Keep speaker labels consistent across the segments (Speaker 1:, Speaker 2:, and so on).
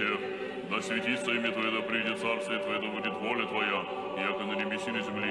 Speaker 1: всех. Да светится имя Твое, да придет царствие Твое, да будет воля Твоя, яко на небеси на земле,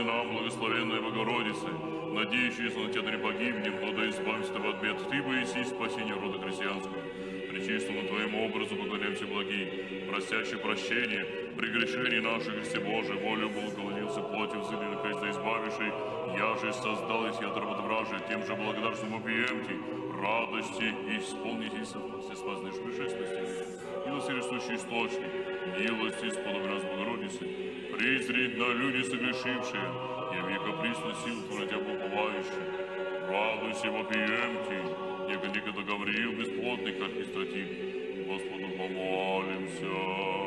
Speaker 1: нам, благословенная Богородица, надеющаяся на Тебя не погибнем, но да избавься Тебя от бед, Ты пояси спасение рода христианского. Пречистому Твоему образу поклоняемся благи, просящий прощения, прегрешений наших, Христе Божий, волю был уклонился плоти взыли на Христа избавивший, я же создалась я от работы тем же благодарством убьемте, радости и исполнитесь все спазные шпишистости, и на источник, милость исполним раз Богородицы, презри на люди согрешившие, и векоприсно сил твою на тебя уповающих. Радуйся, вопиемки, некогда Гавриил бесплодный, как истратив. Господу помолимся.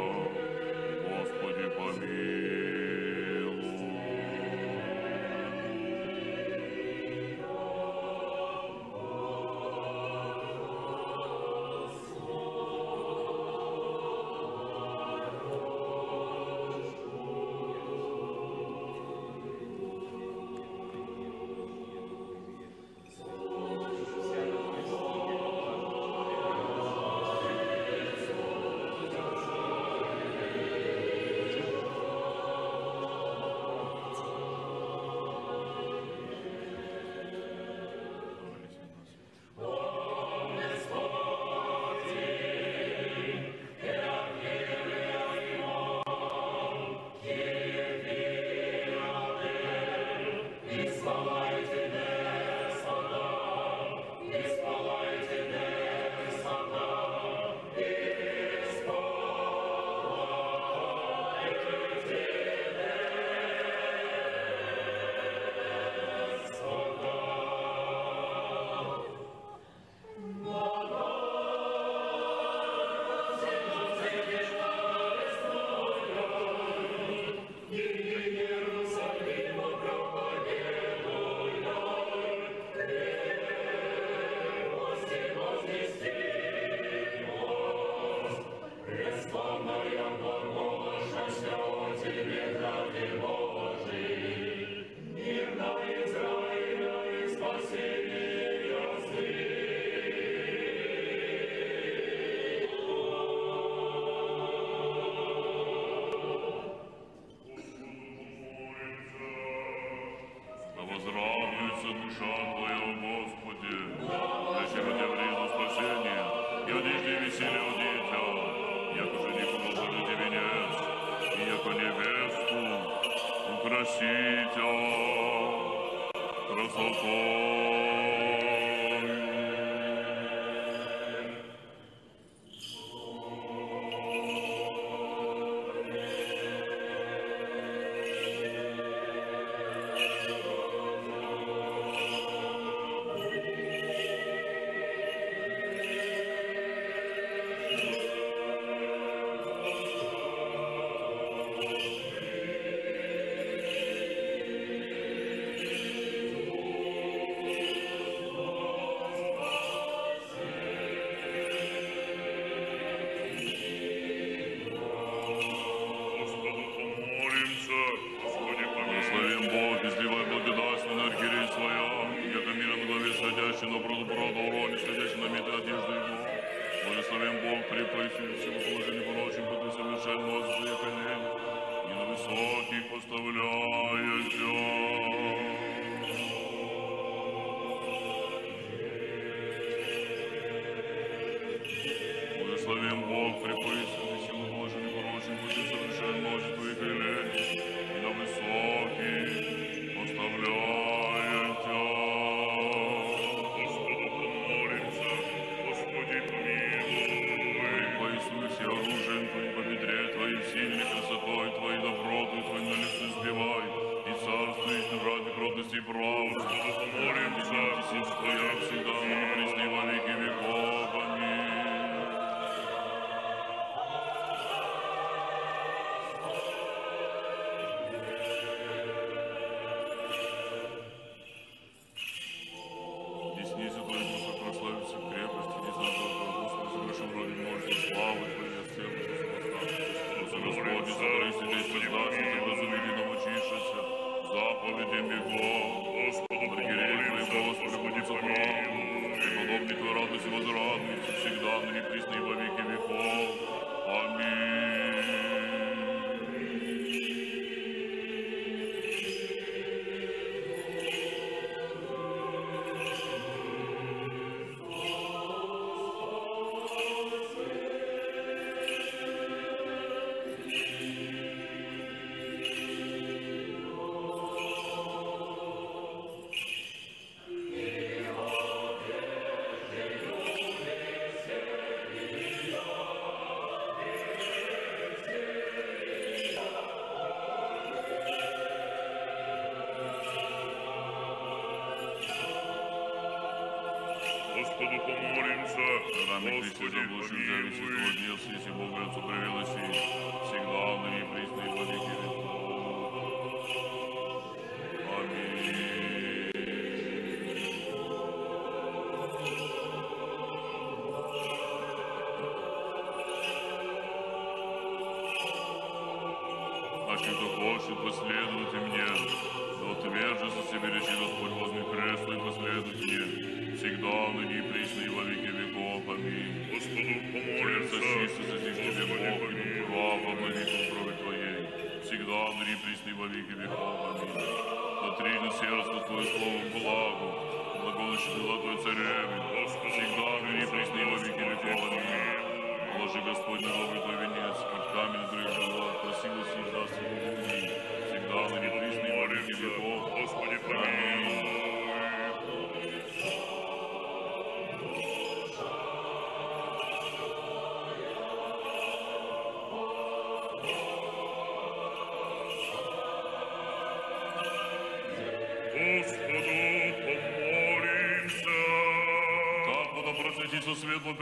Speaker 1: Wait.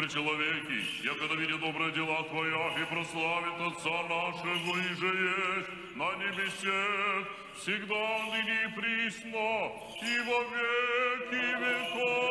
Speaker 1: при человеке, когда видит добрые дела Твоя, и прославит Отца нашего, и же есть на небесе, всегда ныне присно, и во веки веков.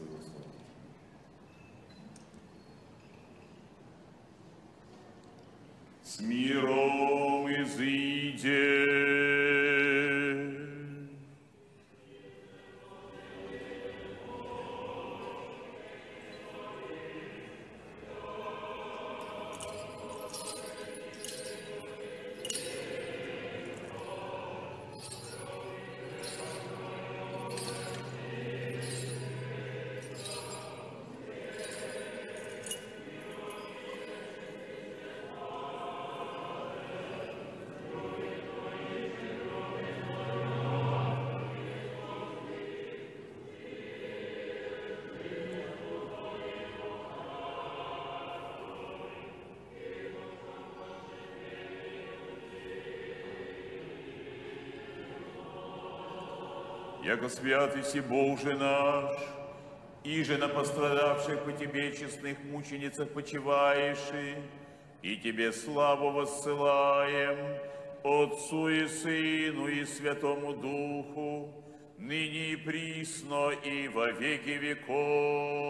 Speaker 2: Своего Слова. С миром изыди. Яко святый Боже наш, и же на пострадавших по Тебе честных мученицах почиваешь, и Тебе славу воссылаем, Отцу и Сыну и Святому Духу, ныне и присно и во веки веков.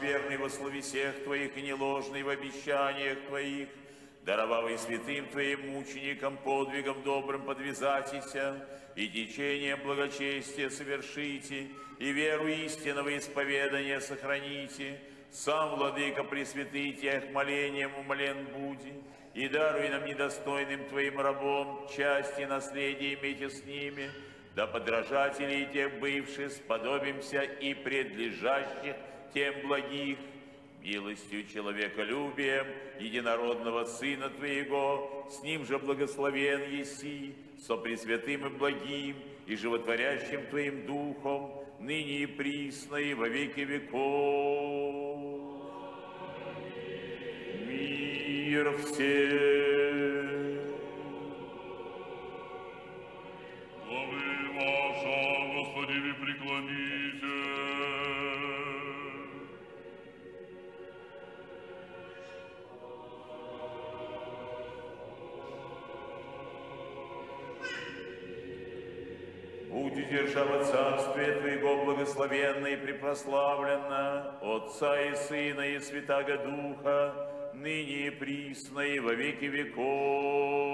Speaker 2: Верный во слове всех Твоих и неложный в обещаниях Твоих, даровав святым Твоим мученикам подвигом добрым подвязатися, и течением благочестия совершите, и веру истинного исповедания сохраните, сам, Владыка, пресвятый Тех молением умолен буди, и даруй нам недостойным Твоим рабом части наследия имейте с ними, да подражателей тех бывших сподобимся и предлежащих тем благих, милостью человеколюбием единородного Сына Твоего, с Ним же благословен еси, со Пресвятым и благим и животворящим Твоим Духом, ныне и присно и во веки веков. Мир всем! Будет держава царствие Твоего благословенно и препрославленно, Отца и Сына и Святаго Духа, ныне и присно и во веки веков.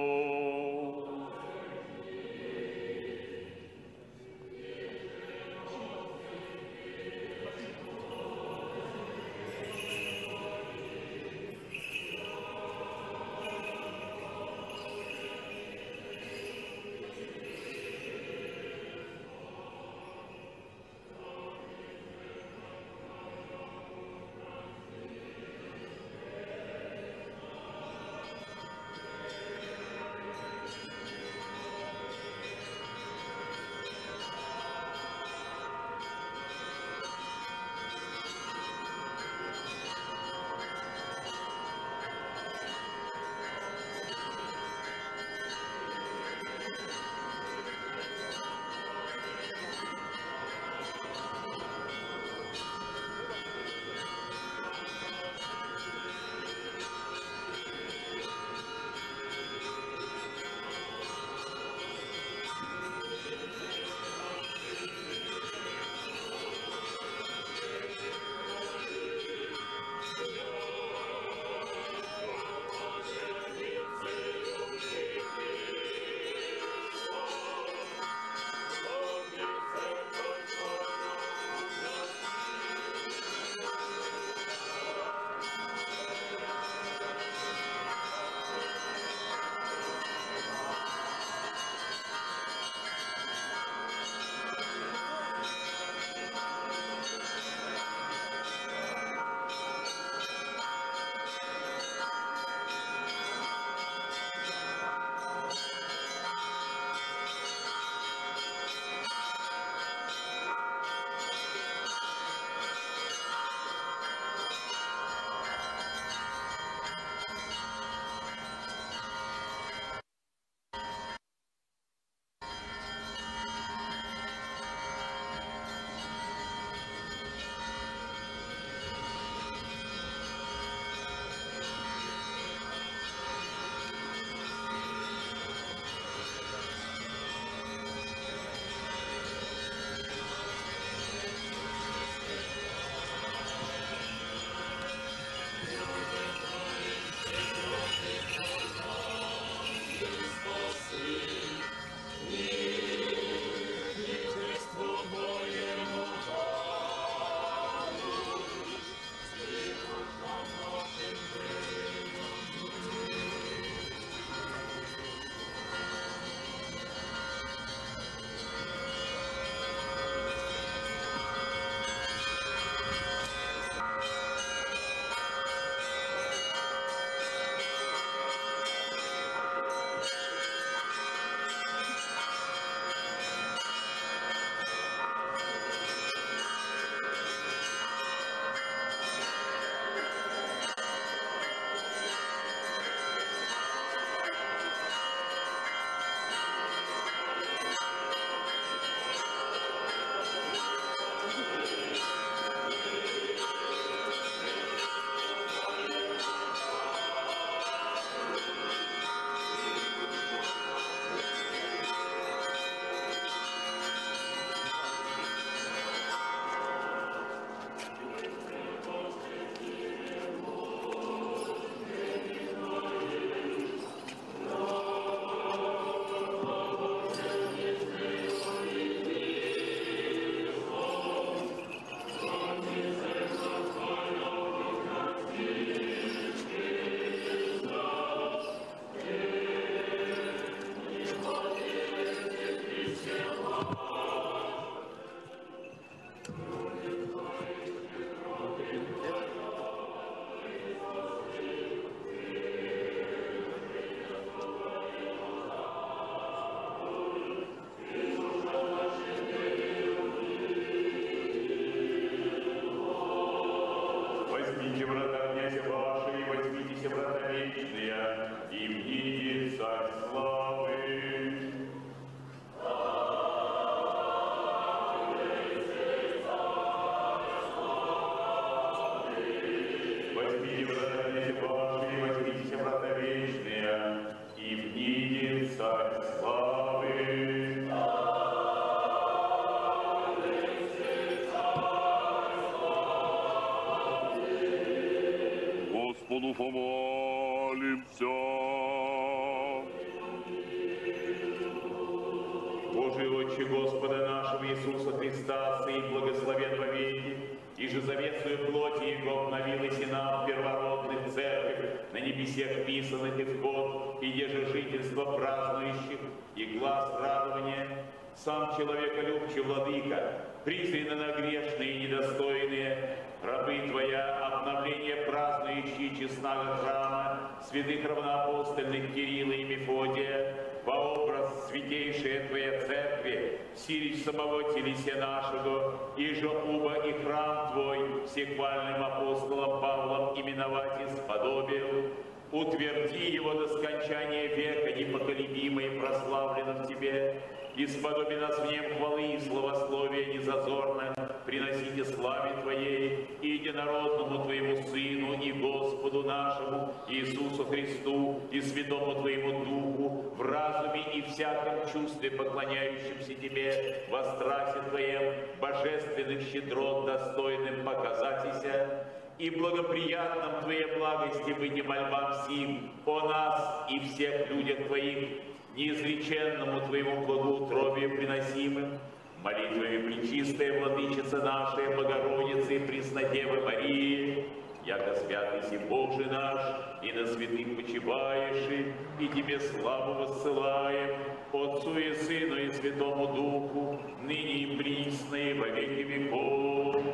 Speaker 2: Святых равноапостольных Кирилла и Мефодия, во образ святейшая Твоя Церкви, сирич самого телеся нашего, и же уба и храм Твой всехвальным апостолом Павлом именовать исподобил, утверди его до скончания века непоколебимо и прославлено в Тебе, и сподоби нас в нем хвалы и славословия незазорно, приносите славе Твоей и единородному Твоему Сыну и Господу нашему Иисусу Христу и Святому Твоему Духу в разуме и всяком чувстве поклоняющимся Тебе во страхе Твоем божественных щедрот достойным показатися, и благоприятном Твоей благости быть мольбам сим о нас и всех людях Твоих, неизреченному Твоему благоутробию приносимым, молитвами Пречистая Владычица нашей Богородицы и Преснодевы Марии, яко святый си Боже наш, и на святых почиваешь, и Тебе славу воссылаем, Отцу и Сыну и Святому Духу, ныне и присно и во веки веков.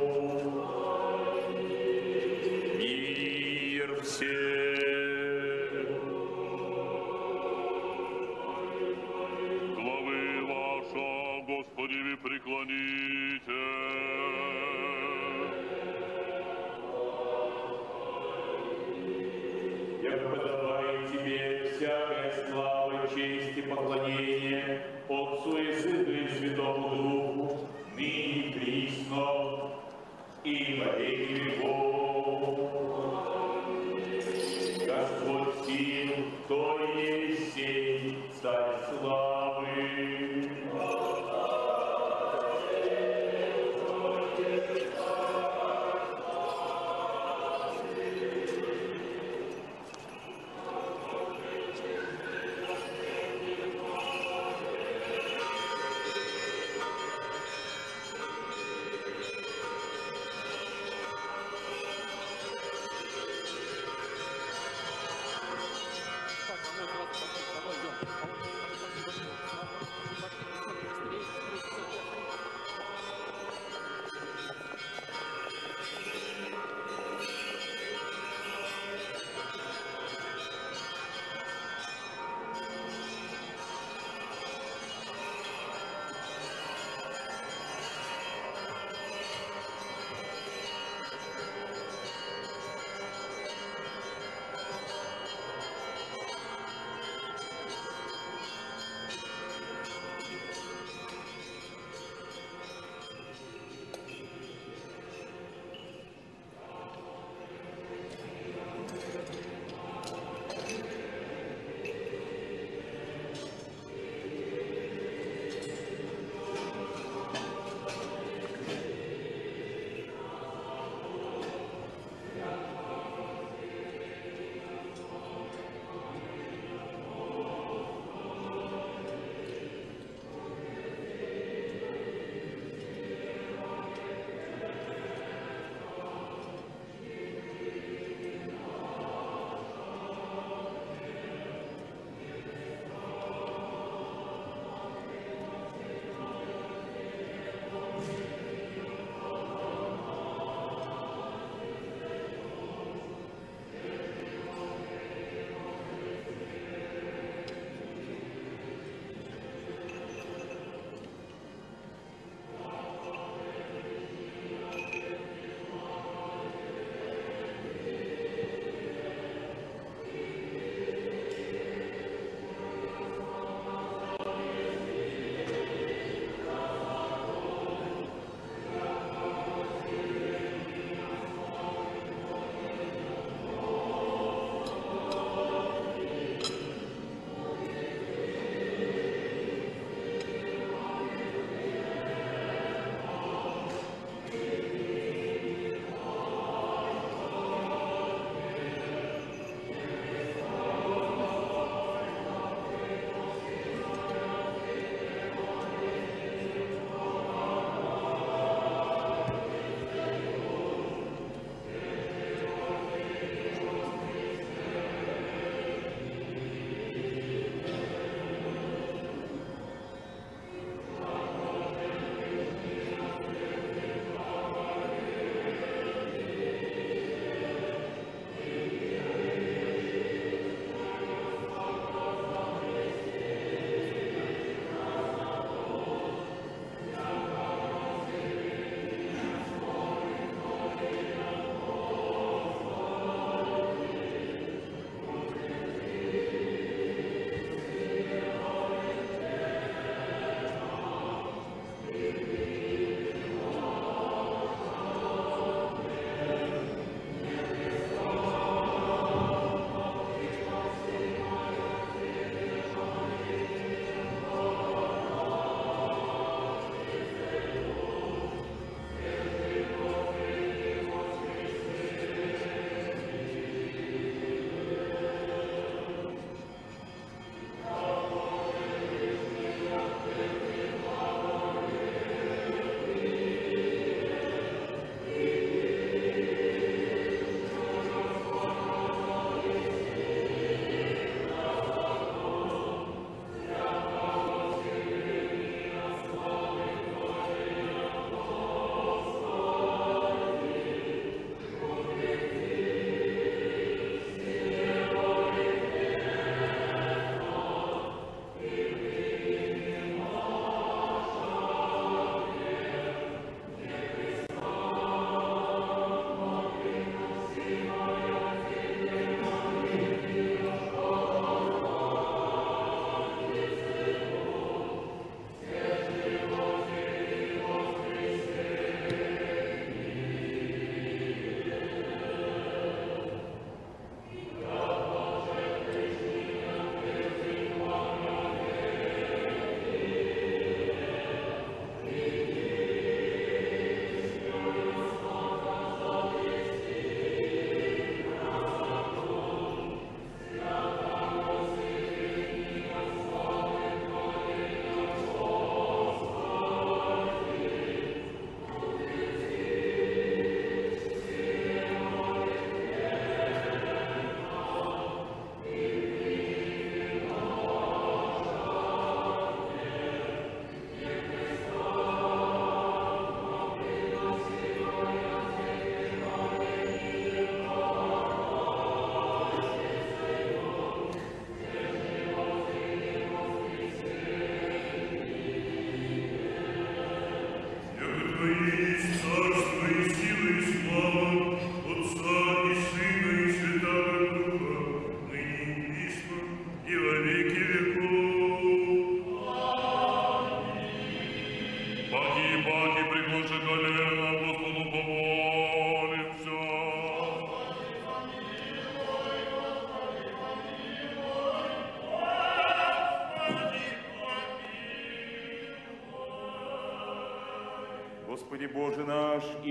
Speaker 1: Ви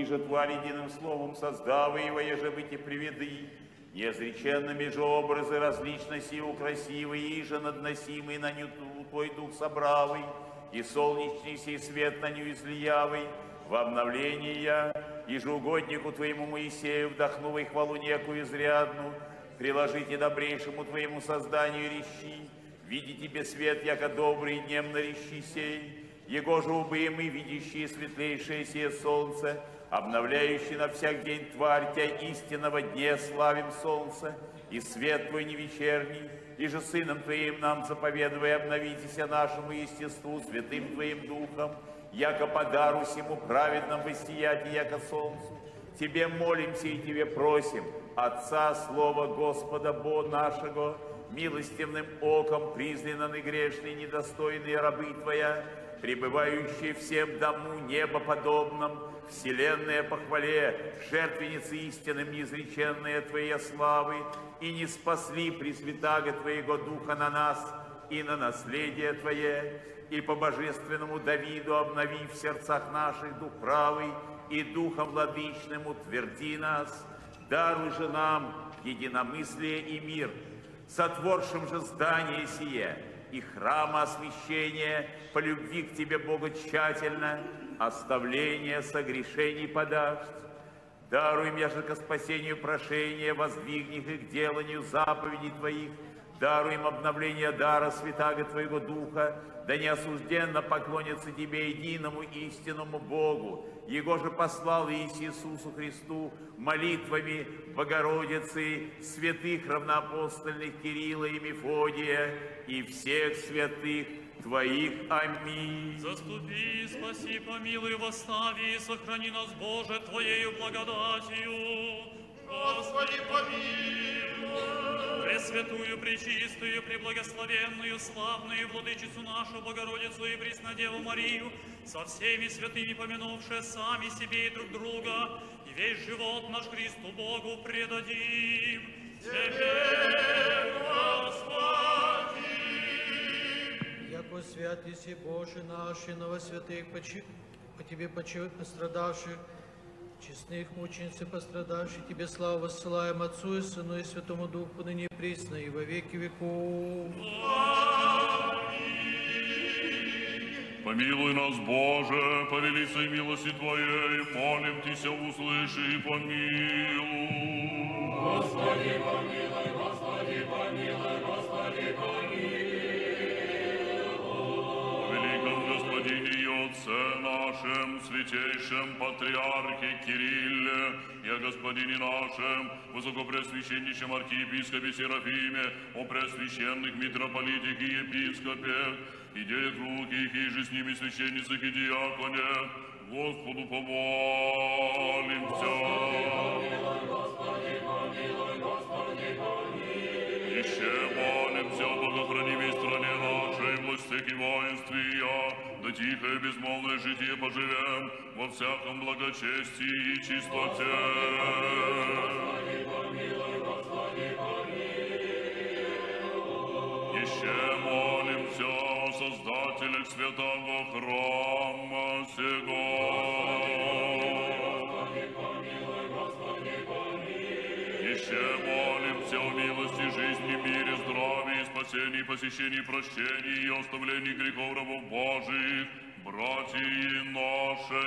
Speaker 2: наш, и же Тварь единым словом создав его, еже быть и приведы, неизреченными же образы различности и красивые, и же надносимый на ню Твой Дух собравый, и солнечный сей свет на ню излиявый, в обновлении я, и же угоднику Твоему Моисею, вдохнувой хвалу некую изрядну, приложите добрейшему Твоему созданию рещи, види Тебе свет, яко добрый днем на рещи сей, Его же убы мы, видящие светлейшее сие солнце, обновляющий на всяк день тварь Тя истинного дне славим солнце, и свет Твой не вечерний, и же Сыном Твоим нам заповедуя обновитеся нашему естеству святым Твоим Духом, яко подару сему праведном воссиять, яко солнцу. Тебе молимся и Тебе просим, Отца Слова Господа Бога нашего, милостивным оком признаны грешные недостойные рабы Твоя, пребывающие всем дому небоподобном, вселенная похвале, жертвенницы истинным неизреченные Твоей славы, и не спасли Пресвятаго Твоего Духа на нас и на наследие Твое, и по божественному Давиду обнови в сердцах наших дух правый, и Духом владычным утверди нас, даруй же нам единомыслие и мир, сотворшим же здание сие, и храма освящения по любви к Тебе, Бога, тщательно, оставление согрешений подашь. Даруй мне же ко спасению прошения, воздвигни их к деланию заповедей Твоих, даруй им обновление дара святаго Твоего Духа, да не осужденно поклонятся Тебе единому истинному Богу, Его же послал Иисус Иисусу Христу молитвами Богородицы, святых равноапостольных Кирилла и Мефодия и всех святых Твоих. Аминь.
Speaker 3: Заступи, спаси, помилуй, восстави и сохрани нас, Боже, Твоею благодатью.
Speaker 4: Господи, помилуй.
Speaker 3: Пресвятую, пречистую, преблагословенную, славную Владычицу нашу Богородицу и Преснодеву Марию, со всеми святыми помянувшие сами себе и друг друга, и весь живот наш Христу Богу предадим. Тебе, Господи!
Speaker 4: Яко свят Иси Боже наш и новосвятых, по Тебе почивают пострадавших, честных мучениц и пострадавших, Тебе славу воссылаем Отцу и Сыну и Святому Духу, ныне и присно и во веки веков.
Speaker 1: Помилуй нас, Боже, по великой милости Твоей, молим Тися, услыши и помилуй. О великом Господине Отце нашем, святейшем Патриархе Кирилле, и о Господине нашем, Высокопресвященнейшем Архиепископе Серафиме, о пресвященных митрополитах и епископе, и деях рук их, и же с ними священницах и диаконе, Господу помолимся. Еще молимся о богохранимой стране нашей, властях и воинствия, да тихо и безмолвное житие поживем во всяком благочестии и чистоте. Еще молимся о создателях святого храма сего. Еще спасении, посещении, прощении и оставлении грехов рабов Божиих, братья наши.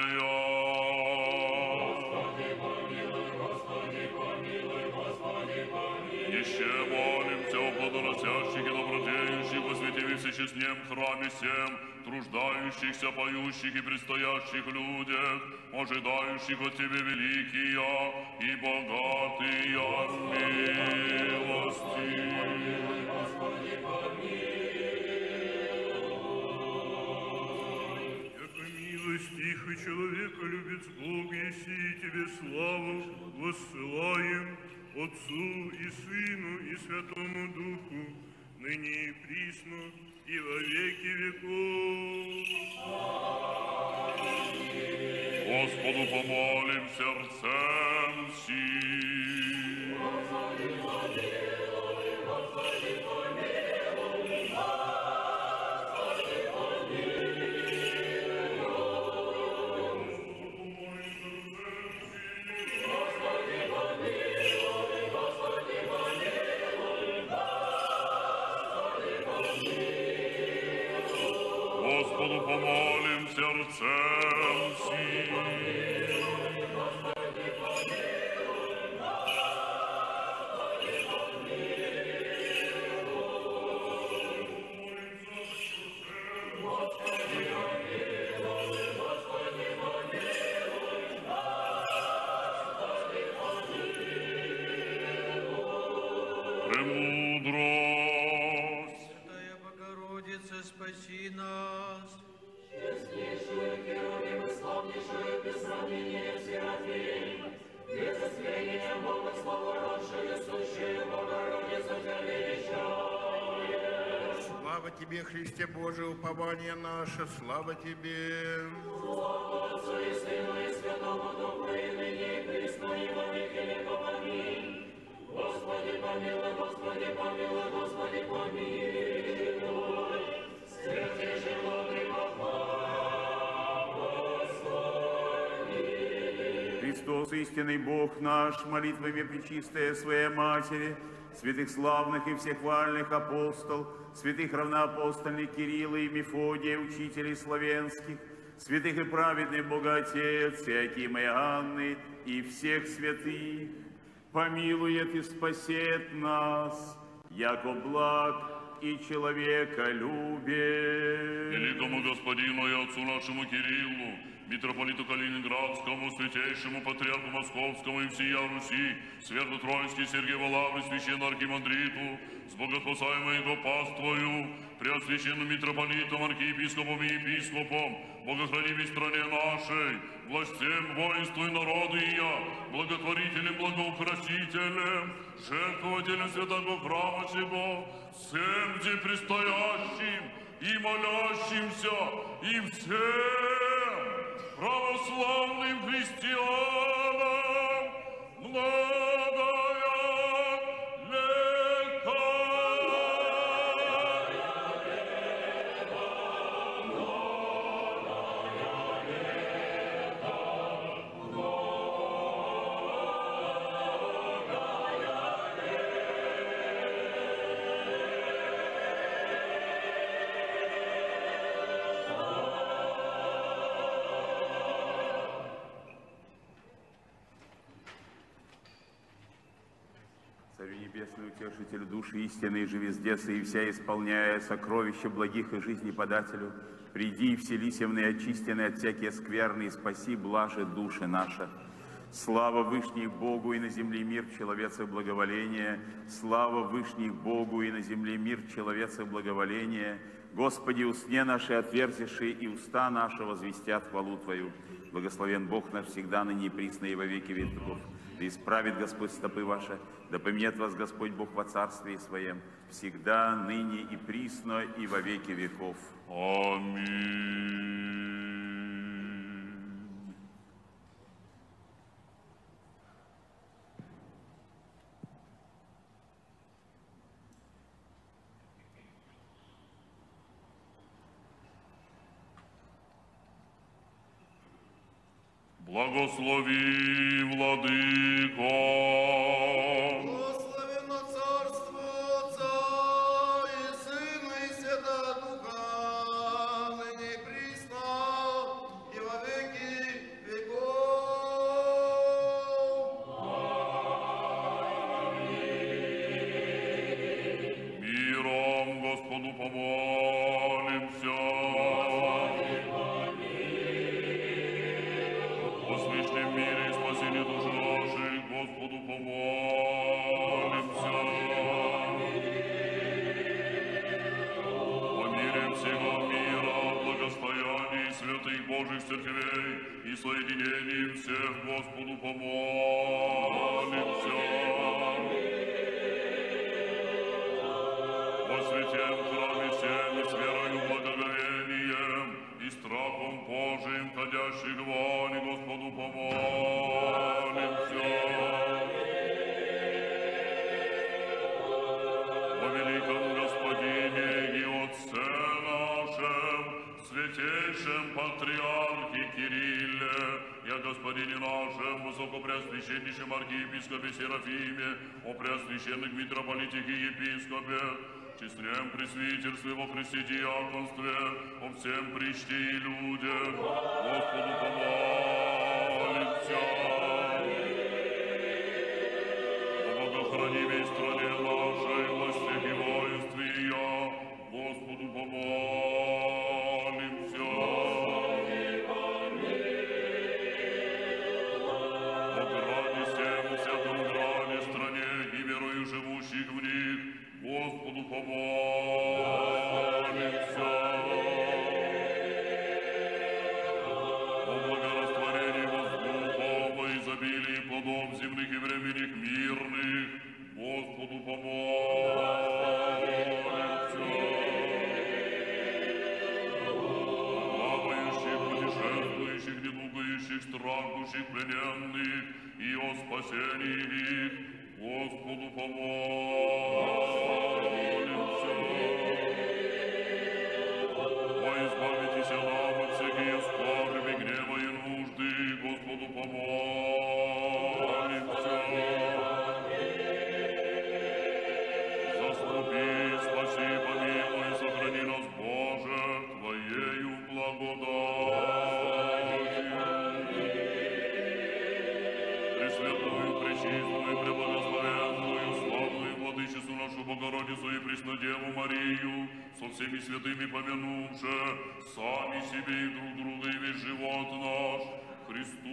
Speaker 1: Еще молимся о плодоносящих и добродеющих, во святеве всечестнем храме всем, труждающихся, поющих и предстоящих людях, ожидающих от Тебе великие и богатые милости.
Speaker 5: И человека любит Бог, еси и тебе славу воссылаем Отцу и Сыну и Святому Духу, ныне и присно и во веки веков.
Speaker 1: Господу помолим сердцем сим. Господу помолим
Speaker 6: Христе Божий, упование наше, слава Тебе.
Speaker 2: Христос, истинный Бог наш, молитвами причистая Своей Матери, святых славных и всехвальных апостол, святых равноапостольных Кирилла и Мефодия, учителей славянских, святых и праведных Богоотец, Иакима и Анны, и всех святых, помилует и спасет нас, яко благ и человека любит.
Speaker 1: Великому Господину и Отцу нашему Кириллу, митрополиту Калининградскому, святейшему патриарху Московскому и всея Руси, Свято-Троицкий Сергею Лавры, священному архимандриту, с богоспасаемой его паствою, преосвященным митрополитом, архиепископом и епископом, богохранимой стране нашей, властям, воинству и народу и я, благотворителем, благоукрасителем, жертвователем святого храма сего, всем где предстоящим и молящимся, и всем православным христианам многое
Speaker 2: Небесный, утешитель души истины, же везде и вся исполняя сокровища благих и жизни подателю, приди и вселися в неочистенные от всякие скверны, и спаси блаже души наша. Слава Вышних Богу и на земле мир человеца благоволение. Слава Вышних Богу и на земле мир человеца благоволение. Господи, усне наши отверзиши, и уста наши возвестят хвалу Твою. Благословен Бог наш всегда, ныне и присно, и во веки веков. Да исправит Господь стопы ваши, да поменяет вас Господь Бог во царстве Своем, всегда, ныне и присно, и во веки веков.
Speaker 1: Аминь. Благослови, Владыко.
Speaker 6: И
Speaker 1: соединении всех Господу помолимся. Во святем храме всем с верою благоговением и страхом Божиим, ходящий гвани Господу помолимся. Господине нашем, Высокопреосвященнейшем архиепископе Серафиме, о преосвященных митрополитах и епископе, честнем пресвитерстве во Христе диаконстве, о всем причте и люде, Господу помолимся. Плененных, и о спасении их, Господу помолимся. Святыми помянувши, сами себе и друг друга и весь живот наш, Христу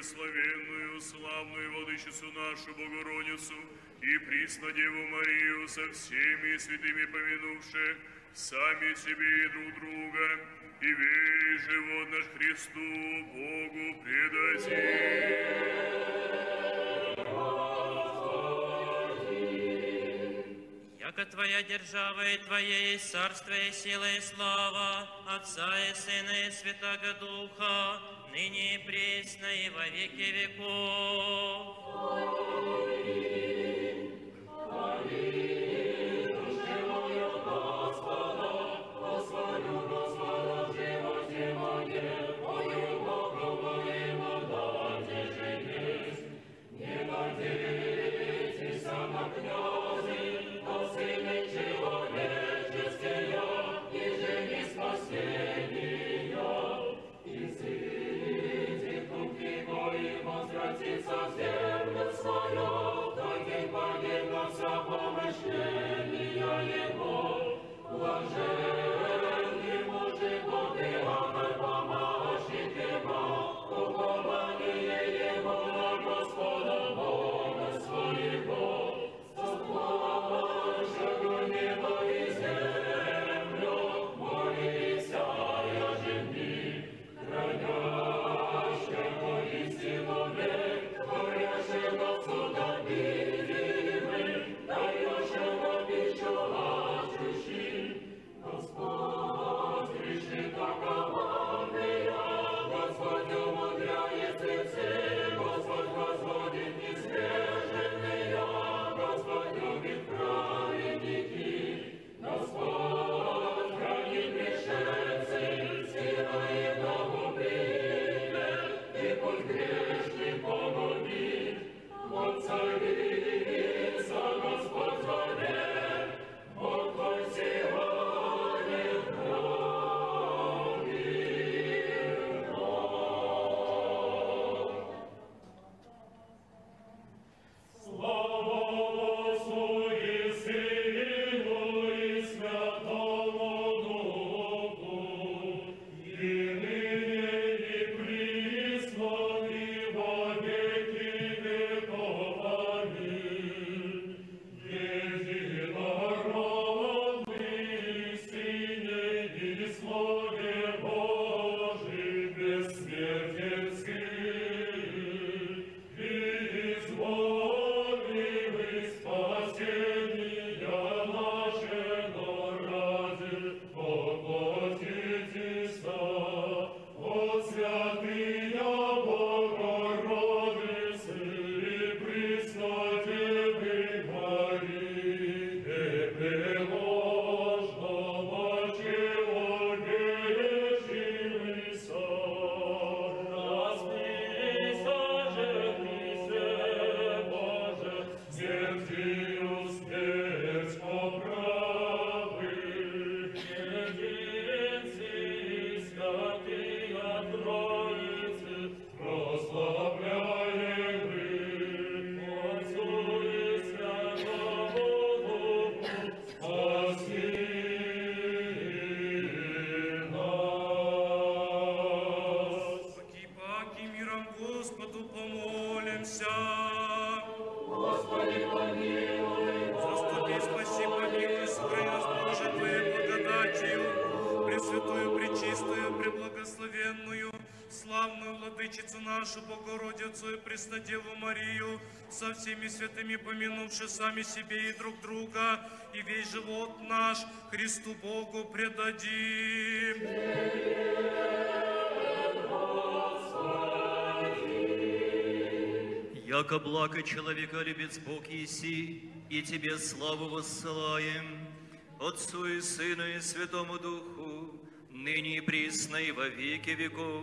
Speaker 5: преблагословенную, славную Владычицу нашу Богородицу и Преснодеву Марию со всеми святыми помянувших, сами себе и друг друга, и весь живот наш Христу Богу предадим.
Speaker 7: Яко Твоя держава и Твое есть царство и сила и слава Отца и Сына и Святаго Духа, ныне и пресно и во веки веков.
Speaker 8: Блажение его, блажение И Преснодеву Марию, со всеми святыми помянувши сами себе и друг друга, и весь живот наш Христу Богу предадим.
Speaker 9: Яко благо человека любит Бог Иси, и Тебе славу воссылаем, Отцу и Сыну и Святому Духу, ныне и присно и во веки веков.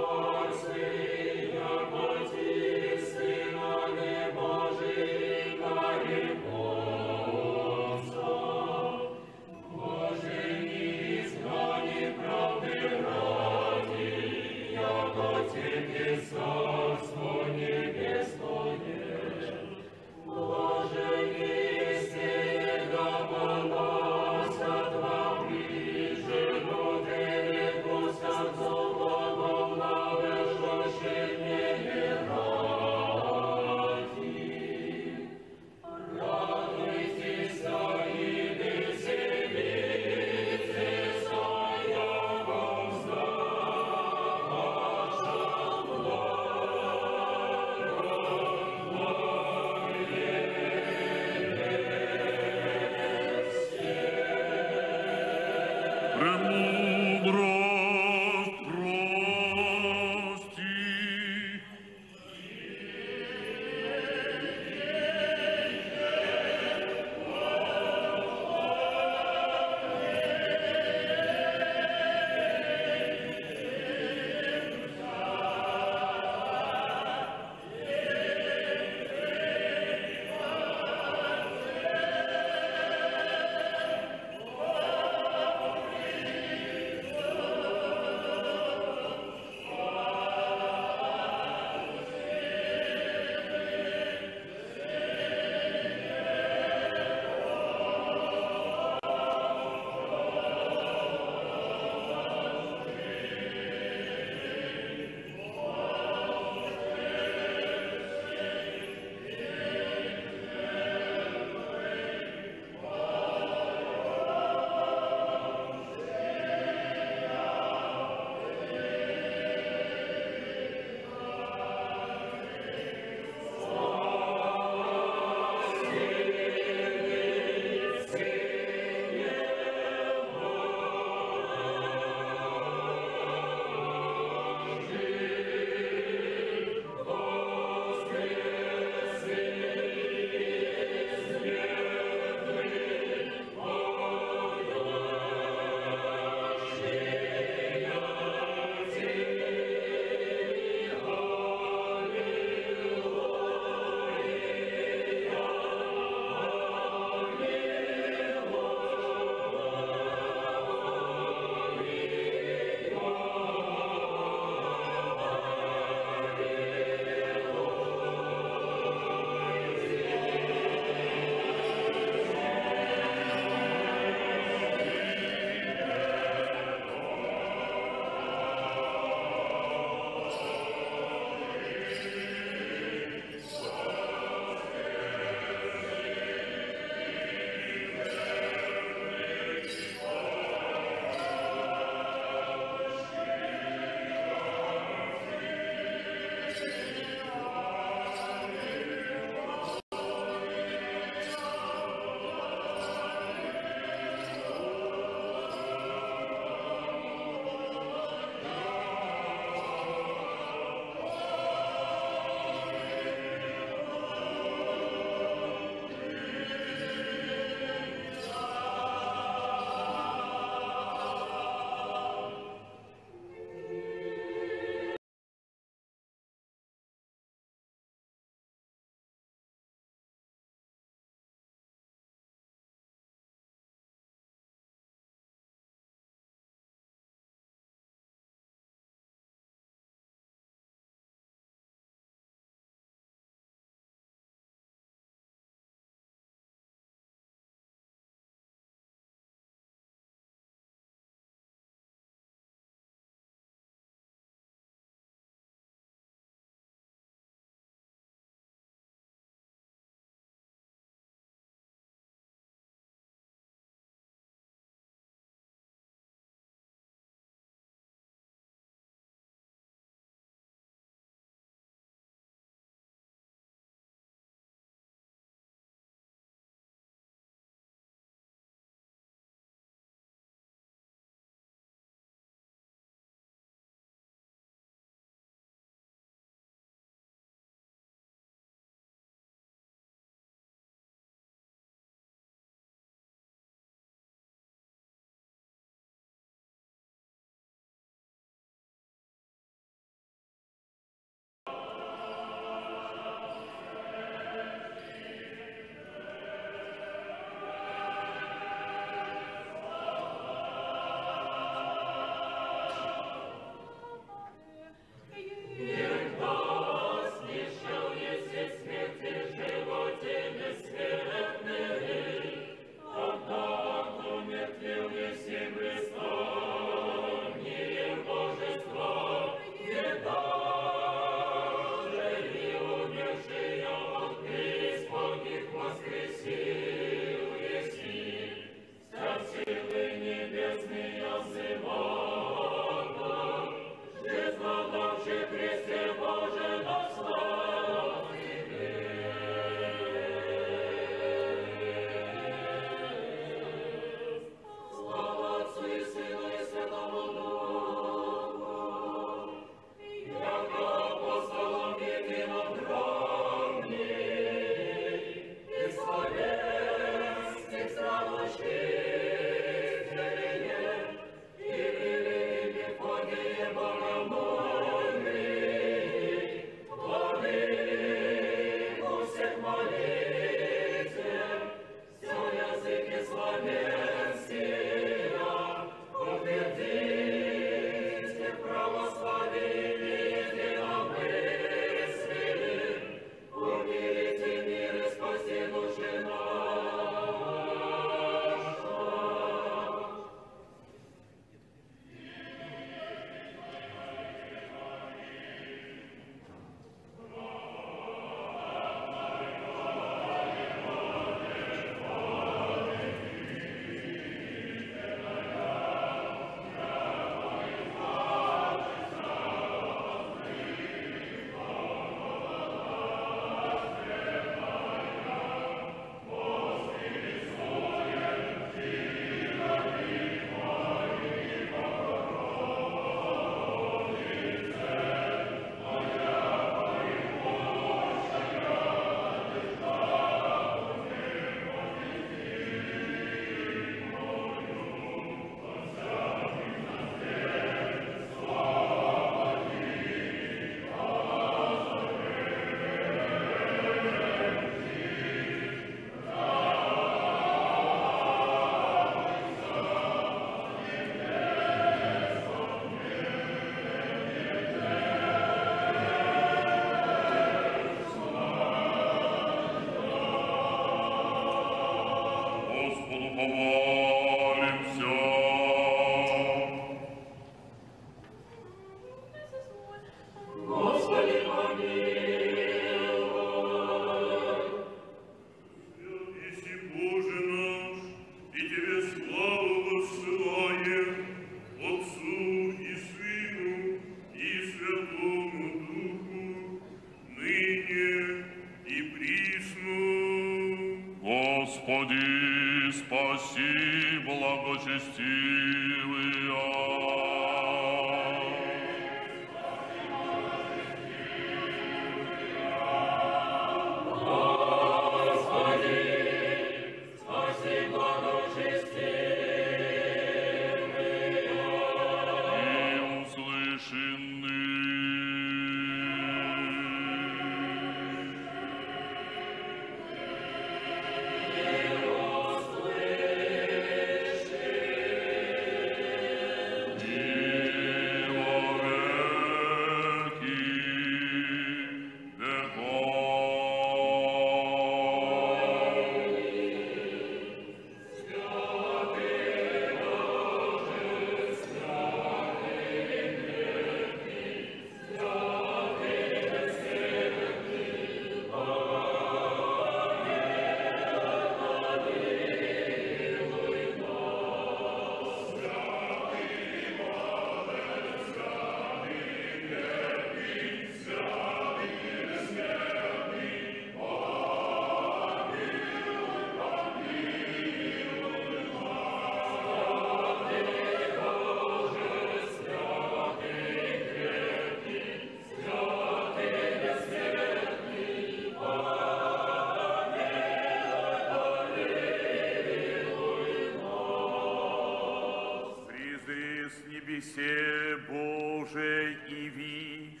Speaker 2: небесе, Боже, и вишь,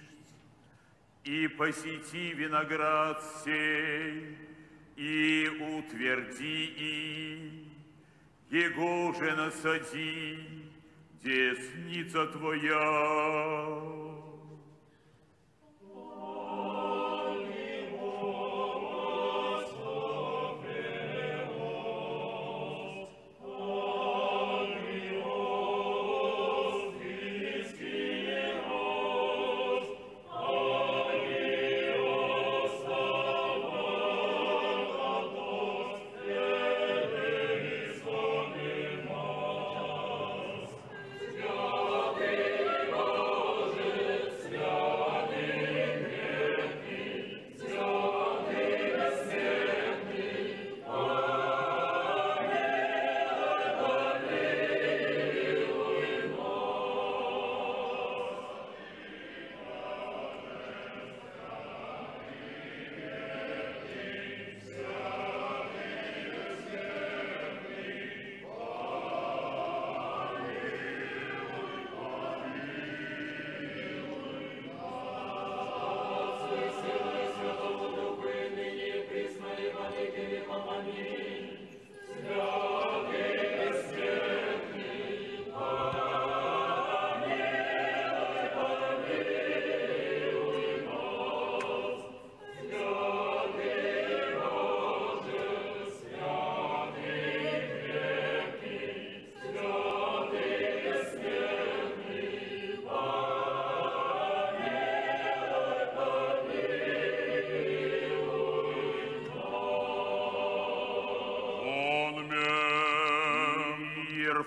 Speaker 2: и посети виноград сей, и утверди и, Его же насади, десница Твоя.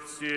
Speaker 5: смерти.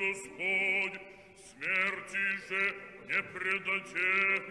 Speaker 5: Господь, смерти же не предате,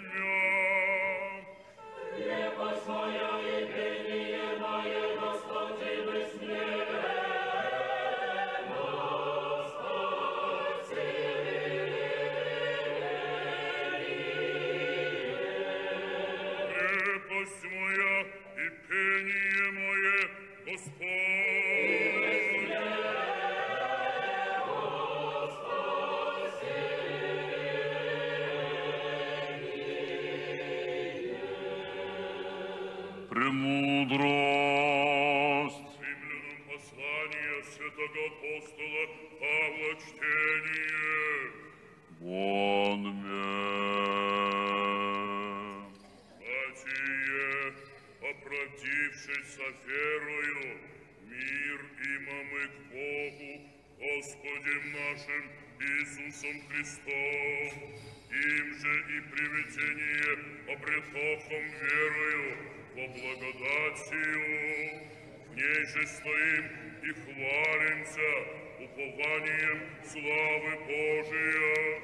Speaker 5: обретохом верою во благодатью. В ней же стоим и хвалимся упованием славы Божия.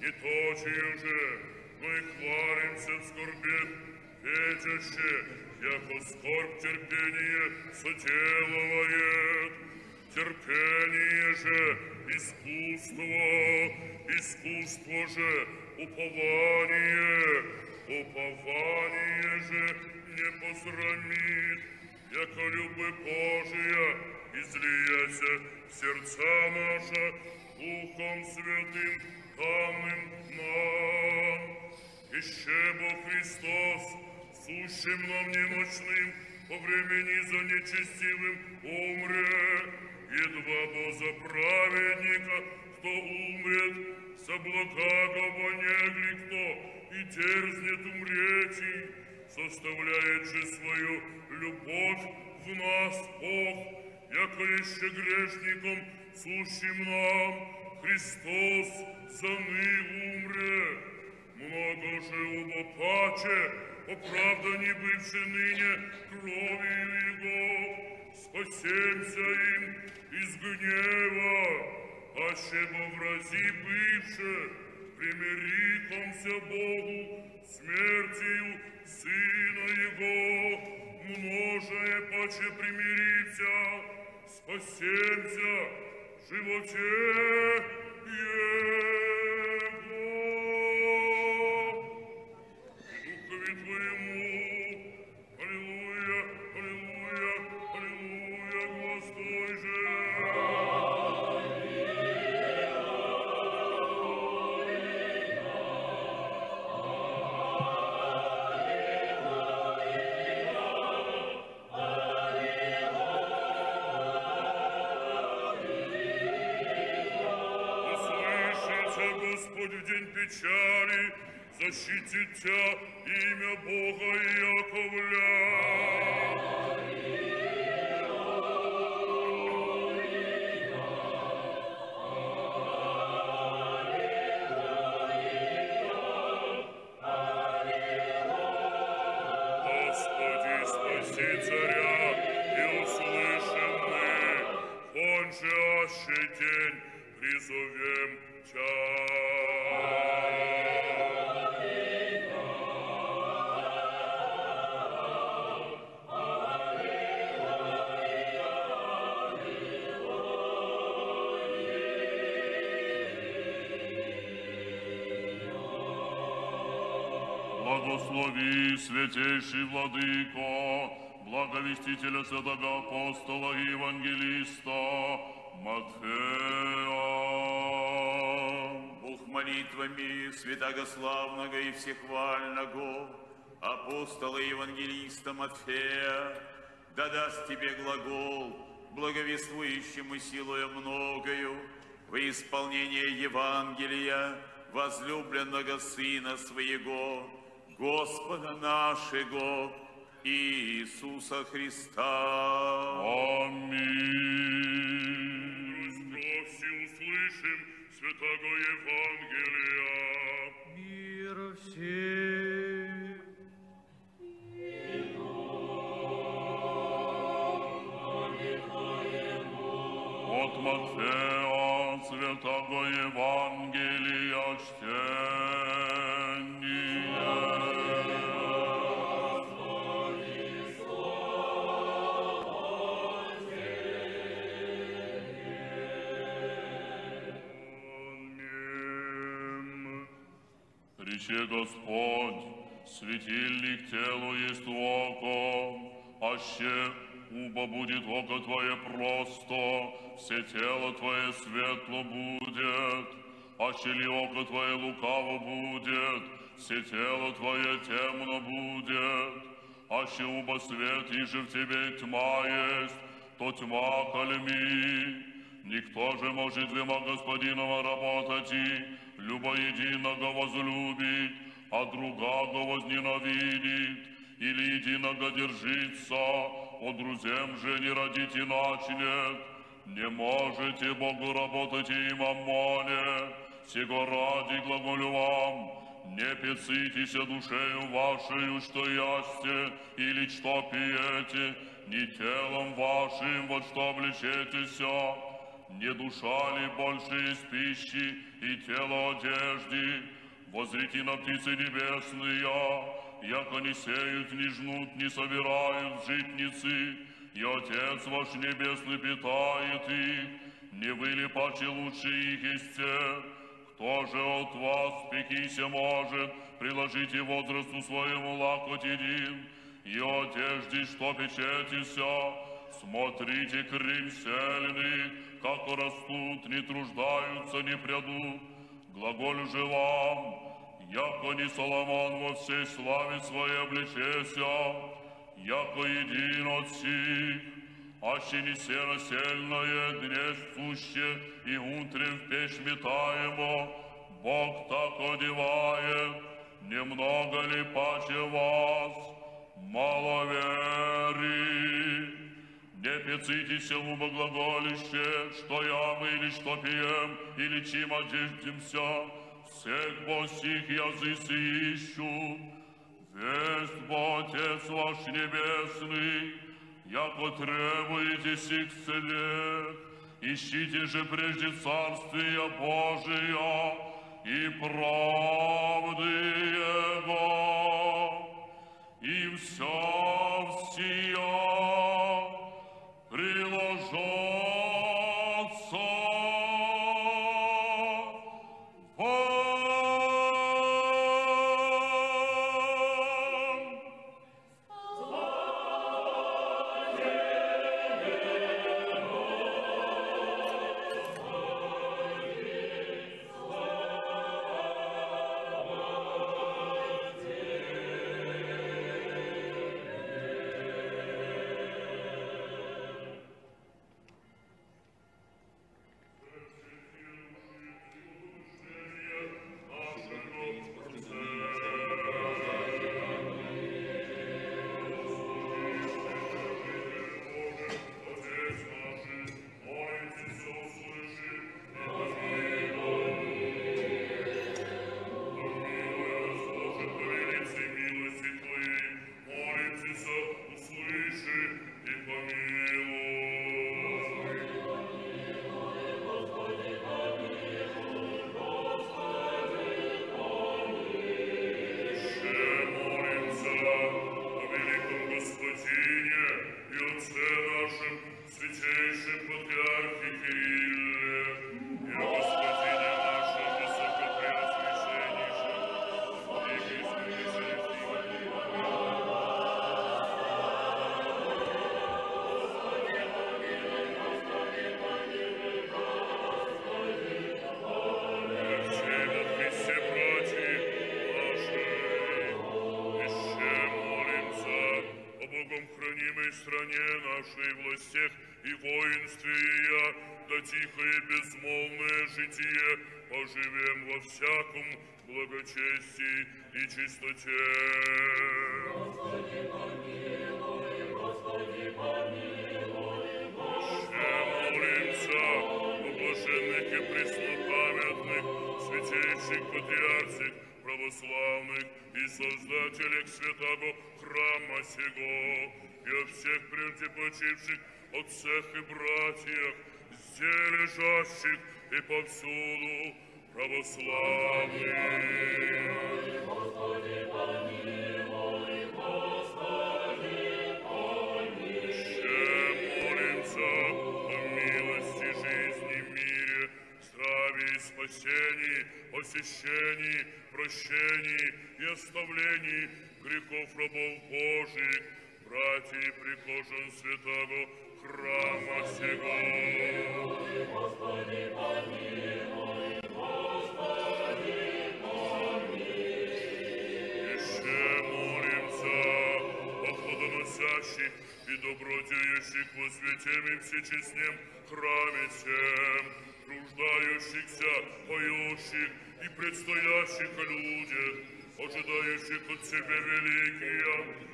Speaker 5: Не точию же, но и хвалимся в скорбе вечеще, яко скорбь терпение соделывает. Терпение же искусство, искусство же упование, упование же не посрамит, яко любовь Божия излияся в сердца наша Духом Святым данным нам. Еще Бог Христос, сущим нам немощным, по времени за нечестивым умре, едва бо за праведника, кто умрет, со благого негли кто и дерзнет умрети, составляет же свою любовь в нас Бог, яко еще грешником сущим нам, Христос за ны умре. Много же умопаче, оправдани бывши ныне кровью Его, спасемся им из гнева, аще во врази бывше, примирикомся Богу смертью Сына Его, множее паче примириться, спасемся в животе Его. Тебя имя Бога
Speaker 1: Благослови, святейший Владыко, благовестителя святого апостола и евангелиста Матфея.
Speaker 2: Бог молитвами святогославного и всехвального апостола и евангелиста Матфея, да даст тебе глагол, благовествующему силою многою, во исполнение Евангелия, возлюбленного Сына Своего, Господа нашего Иисуса Христа.
Speaker 1: Аминь.
Speaker 5: Спроси, услышим святого Евангелия.
Speaker 1: Светильник телу есть око, аще уба будет око Твое просто, все тело Твое светло будет, аще ли око Твое лукаво будет, все тело Твое темно будет, аще уба свет, иже в Тебе тьма есть, то тьма кальми. Никто же может двема господинова работать и любо единого возлюбить, а другого возненавидит. или единого держится, о друзьям же не родите начнет. Не можете Богу работать и мамоне, сего ради глаголю вам, не пецитесь душею вашею, что ясте, или что пьете, не телом вашим, вот что облечетеся, не душа ли больше из пищи и тело одежды, возрите на птицы небесные, яко не сеют, не жнут, не собирают житницы, и Отец ваш Небесный питает их, не вы ли паче лучше их из тех, кто же от вас пекися может, приложите возрасту своему лакоть един, и одежде, что печетеся, смотрите крым сельных, как растут, не труждаются, не прядут, глаголю же вам, яко не Соломон во всей славе своей облечеся, яко един от сих, аще не сено сельное, днес суще, и утрем в печь метаемо, Бог так одевает, немного ли паче вас, мало веры. Не пецитесь в глаголище, что я мы или что пьем, или чем одеждемся, всех босих языцы ищут, Весть бо Отец ваш Небесный, яко требуете сих целет, ищите же прежде Царствия Божия и правды Его, и все всия ее, да тихое безмолвное житие поживем во всяком благочестии и чистоте. Еще молимся о блаженных и преснопамятных, святейших патриарсих, православных и создателях святого храма сего, и всех прежде почивших отцах и братьях, здесь лежащих и повсюду православных. Ще молимся о милости жизни, мире, здравии, спасении, посещении, прощении и оставлении грехов рабов Божьих, братьев прихожан святого храма сего. Еще молимся о плодоносящих и добродеющих во святем и всечестнем храме всем, труждающихся, поющих и предстоящих людях, ожидающих от себя великие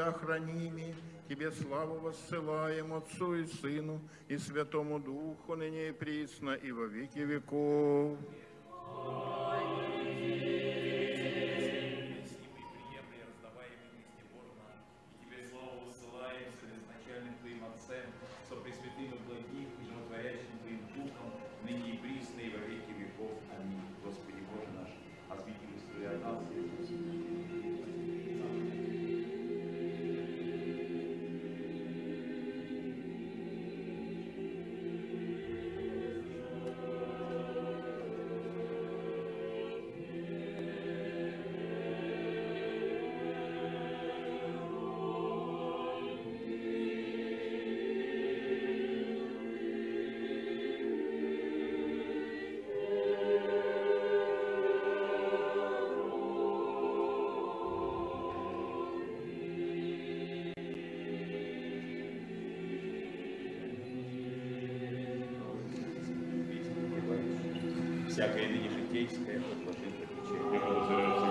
Speaker 10: да храними, Тебе славу воссылаем Отцу и Сыну и Святому Духу, ныне и присно, и во веки веков.
Speaker 2: приемле всякое ныне житейское отложим попечение.
Speaker 11: Переходил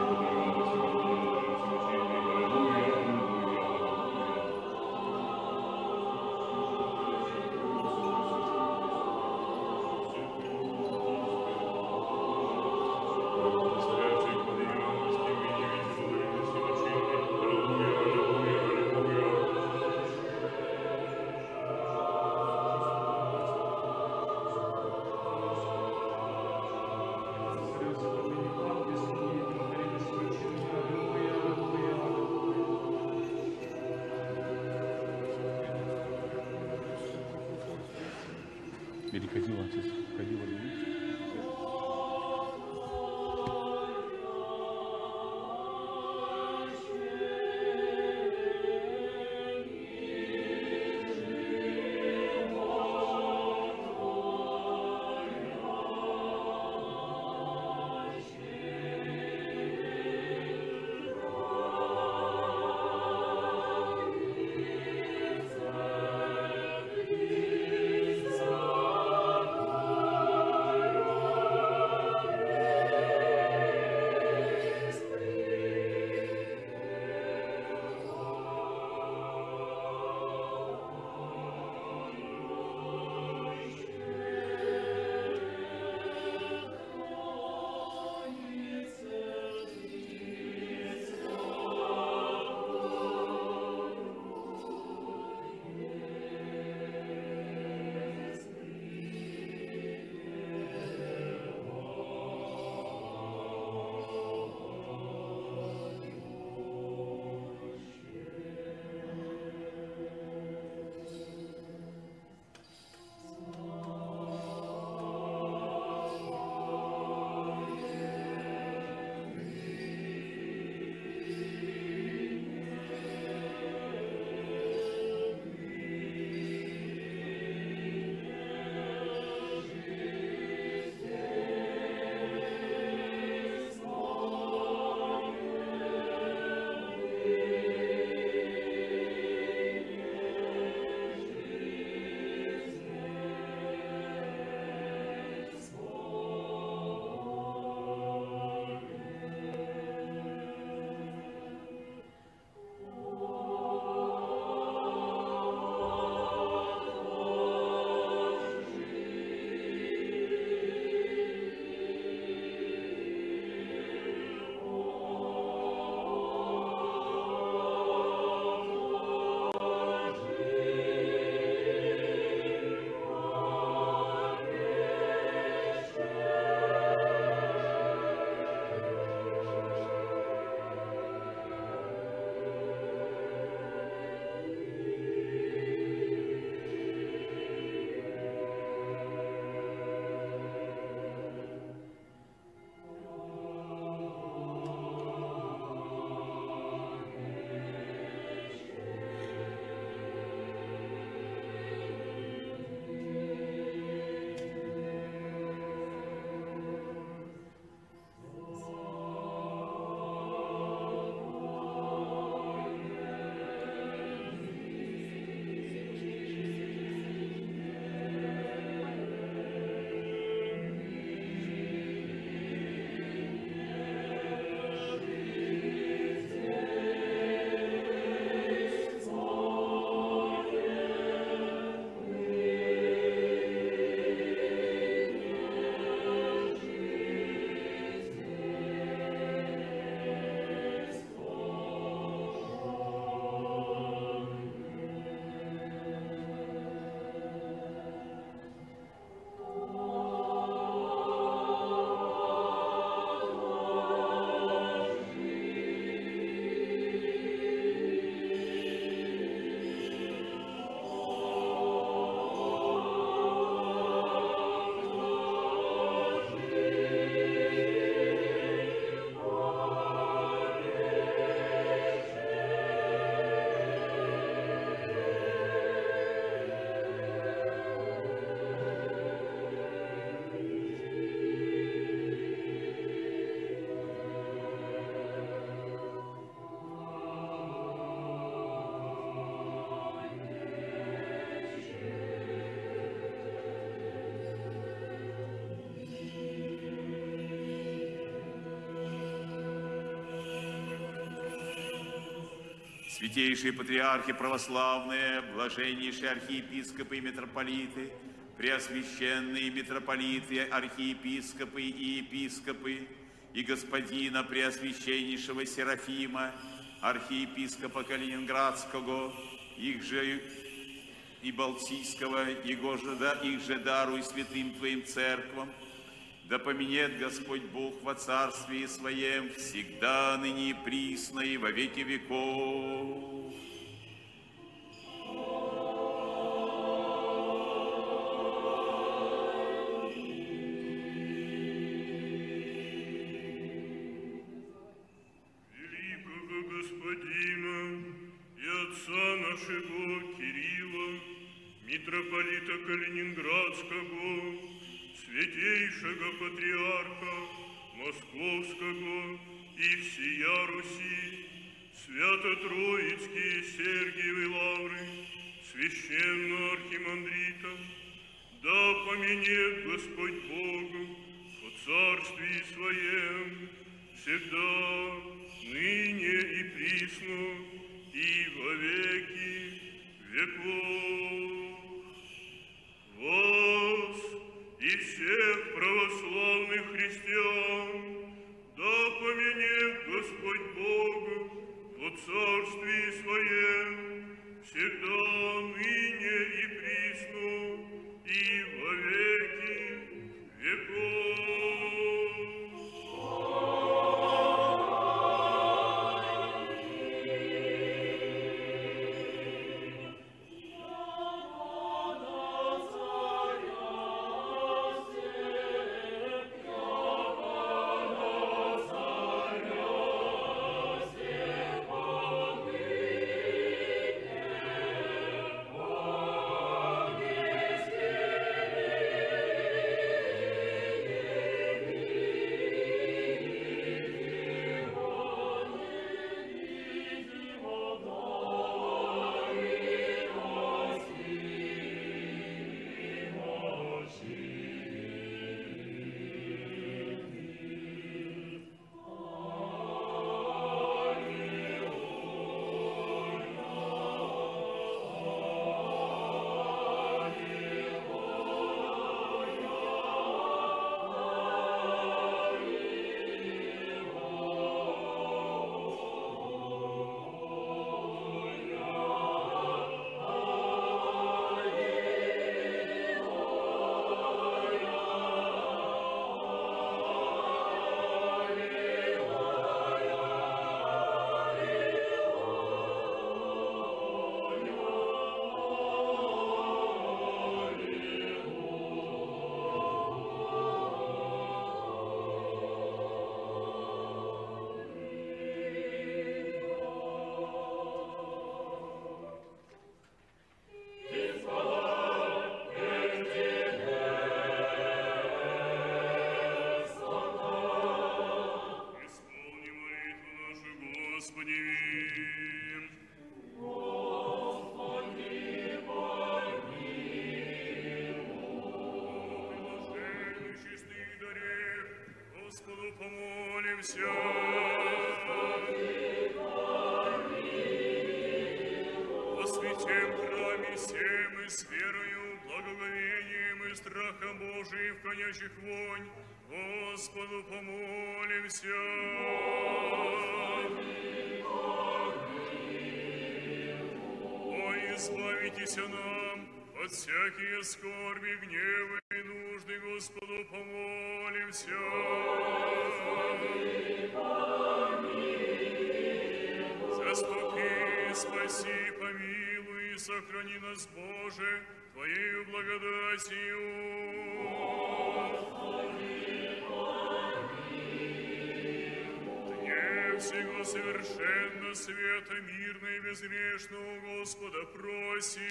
Speaker 2: святейшие патриархи православные, блаженнейшие архиепископы и митрополиты, преосвященные митрополиты, архиепископы и епископы, и господина преосвященнейшего Серафима, архиепископа Калининградского, их же и Балтийского, его же, да, их же даруй святым Твоим церквам, да поменет Господь Бог во Царстве Своем всегда, ныне и присно, и во веки веков.
Speaker 5: Входящих вонь, Господу помолимся. О, избавитесь нам от всякие скорби, гневы и нужды, Господу помолимся. Заступи, спаси, помилуй сохрани нас, Боже, Твоею благодатью. Дне всего совершенно света, мирно и безгрешного Господа просим.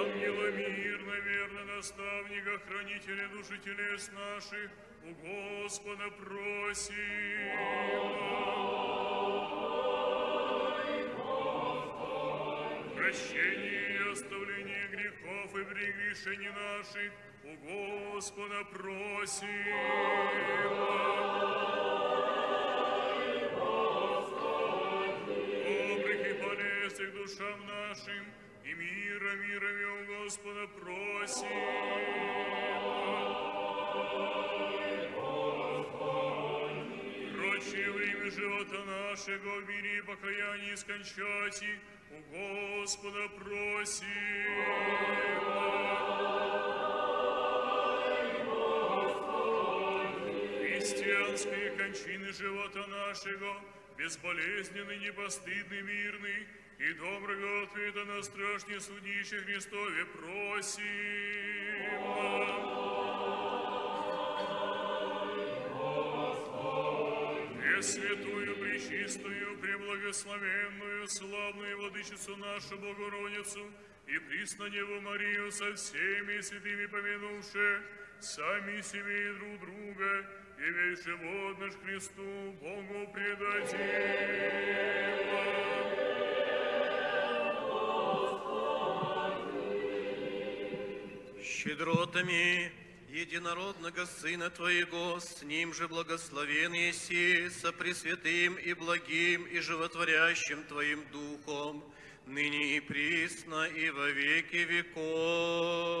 Speaker 5: ангела мирно, верно наставника, хранителя души телес наших, у Господа просим. Прощение и оставление грехов и прегрешений наших, у Господа просим. всех душам нашим, мира мирами у Господа просим. Прочие время живота нашего в мире и покаянии скончати, у Господа просим. Христианские кончины живота нашего, безболезненный, непостыдный, мирный, и доброго ответа на страшне судище Христове просим. Пресвятую, пречистую, преблагословенную, славную Владычицу нашу Богородицу и присно Деву Марию со всеми святыми помянувши, сами себе и друг друга, и весь живот наш Христу Богу предадим.
Speaker 6: Щедротами единородного Сына Твоего, с Ним же благословен еси, со Пресвятым и благим и животворящим Твоим Духом, ныне и присно и во веки веков.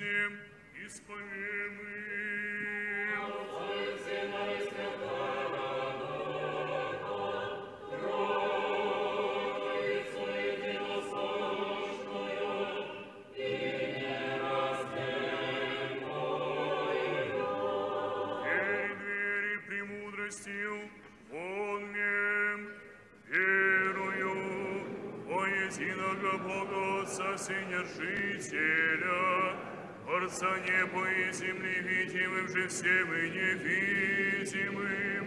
Speaker 10: Мир.
Speaker 5: Единого Бога Отца Вседержителя, Творца неба и земли, видимым же всем и невидимым,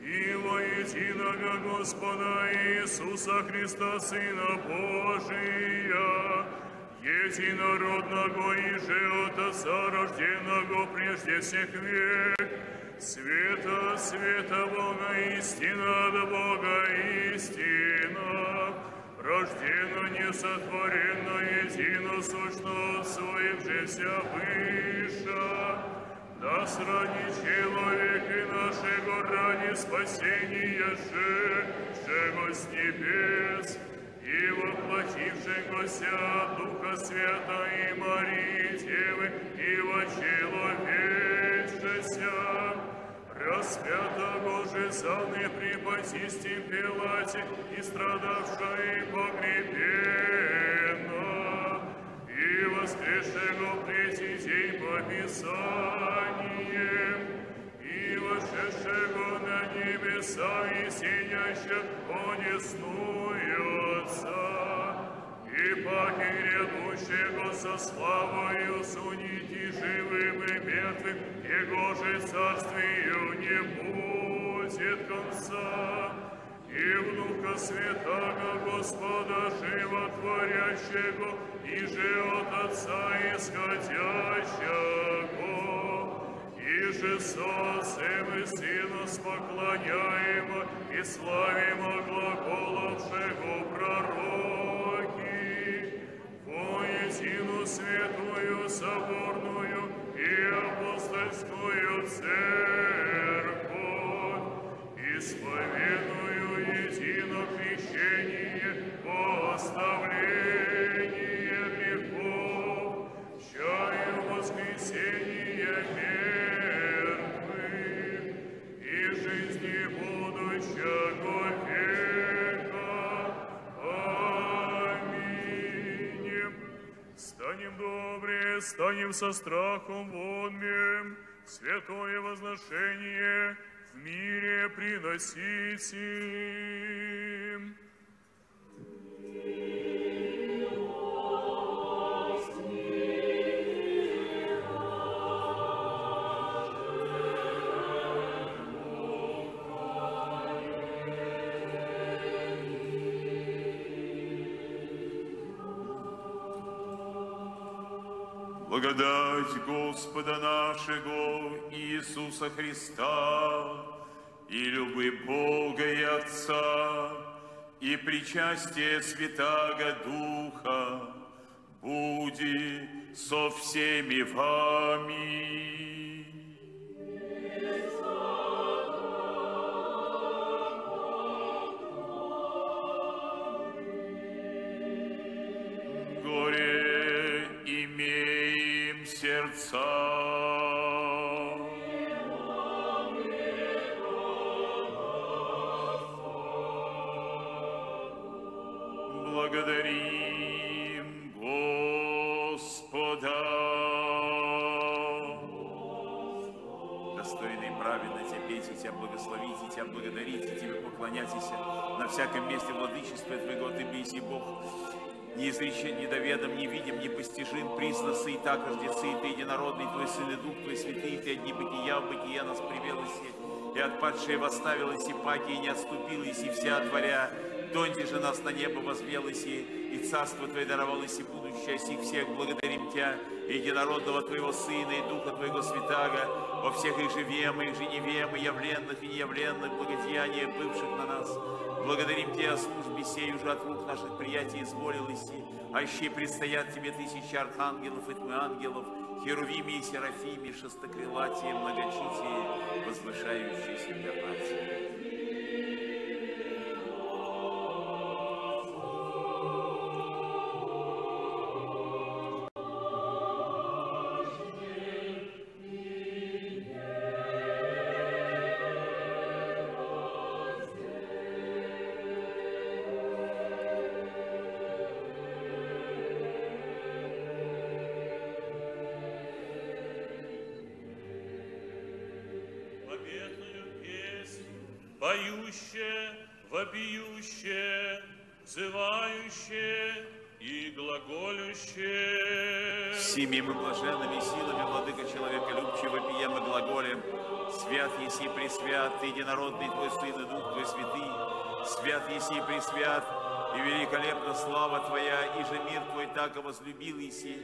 Speaker 5: и во единого Господа Иисуса Христа, Сына Божия, единородного и же от Отца, рожденного прежде всех век, света, света Бога, истина от Бога, истина, рождена, несотворенна, единосущно от своих же вся выша, да сради человек и нашего ради спасения же, шего с небес, и воплотившегося Духа Свята и Марии Девы, и вочеловечеся, распятого же заны при Понтисте Пилате, и страдавша и погребена, и воскресшего третий день по Писаниям, и вошедшего на небеса и сидящих понесную и паки грядущего со славою судить живым и мертвым, Его же царствию не будет конца. И в Духа Святаго Господа животворящего, и же от Отца исходящего, и же со Отцем и Сыном споклоняемо и славимо глаголовшего пророки, воистину святую соборную и апостольскую церковь, исповедую едино крещение во оставление грехов, чаю воскресения мертвых. И жизни будущего Станем добре, станем со страхом вонмем, святое возношение в мире приносите.
Speaker 2: Благодать Господа нашего Иисуса Христа и любы Бога и Отца и причастие Святаго Духа буди со всеми вами. И отпадшие восставилось, и паки, и не отступилось, и вся отворя, Донде же нас на небо возвелось, и, и царство Твое даровалось, и будущее сих всех благодарим Тебя, и единородного Твоего Сына, и Духа Твоего Святаго, во всех их живем, и их же невем, и явленных, и неявленных благодеяниях, бывших на нас. Благодарим Тебя о службе сей уже от рук наших приятий изволилось, а еще предстоят Тебе тысячи архангелов и тьмы ангелов, херувими и серафими, шестокрылатие, многочитие, возвышающиеся для нас.
Speaker 1: Поющее, вопиющее, взывающее и глаголющее.
Speaker 2: Сими мы блаженными силами, Владыка человеколюбчего, пием и глаголем, Свят еси пресвят, Ты единородный Твой Сын и Дух Твой Святый, Свят еси пресвят, и великолепна слава Твоя, и же мир Твой так возлюбил еси,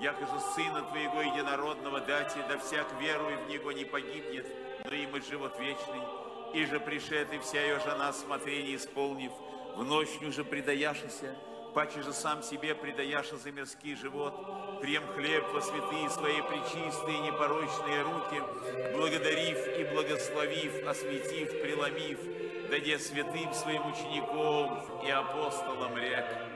Speaker 2: якоже Сына Твоего единородного дати, да всяк веруя в Него не погибнет, но им и живот вечный. И же пришед, вся ее жена смотрение исполнив, в ночню же предаяшися, паче же сам себе предаяша за мирский живот, прием хлеб во святые свои пречистые непорочные руки, благодарив и благословив, осветив, преломив, даде святым своим ученикам и апостолам рек.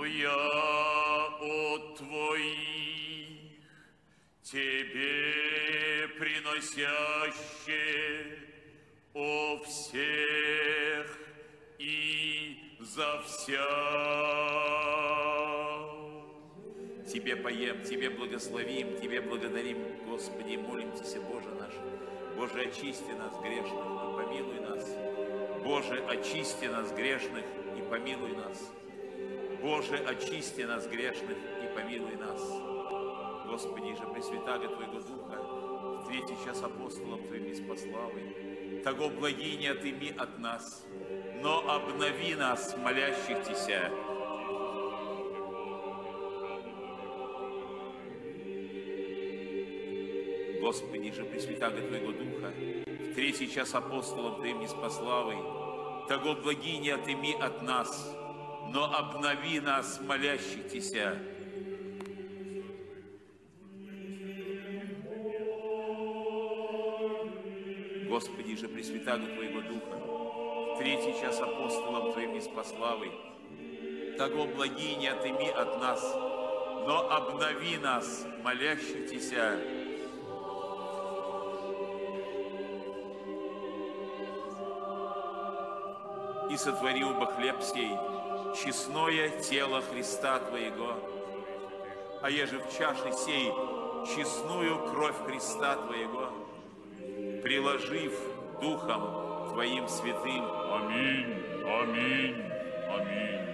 Speaker 2: Твоя от Твоих, Тебе приносяще о всех и за вся. Тебе поем, Тебе благословим, Тебе благодарим, Господи, молимся, Боже наш. Боже, очисти нас грешных и помилуй нас. Боже, очисти нас грешных и помилуй нас. Боже, очисти нас грешных и помилуй нас. Господи, же Пресвятаго Твоего Духа, в третий час апостолом Твоим спаславы, того благи не отыми от нас, но обнови нас, молящих Тися. Господи, же Пресвятаго Твоего Духа, в третий час апостолом Твоим спаславы, того благи не отыми от нас, но обнови нас, молящих Тися. Господи же, Пресвятаго Твоего Духа, в третий час апостолом Твоим неспославы, того благи не отыми от нас, но обнови нас, молящих Тися. И сотвори бы хлеб сей, честное тело Христа Твоего, а еже в чаше сей честную кровь Христа Твоего, приложив Духом Твоим святым.
Speaker 11: Аминь, аминь, аминь.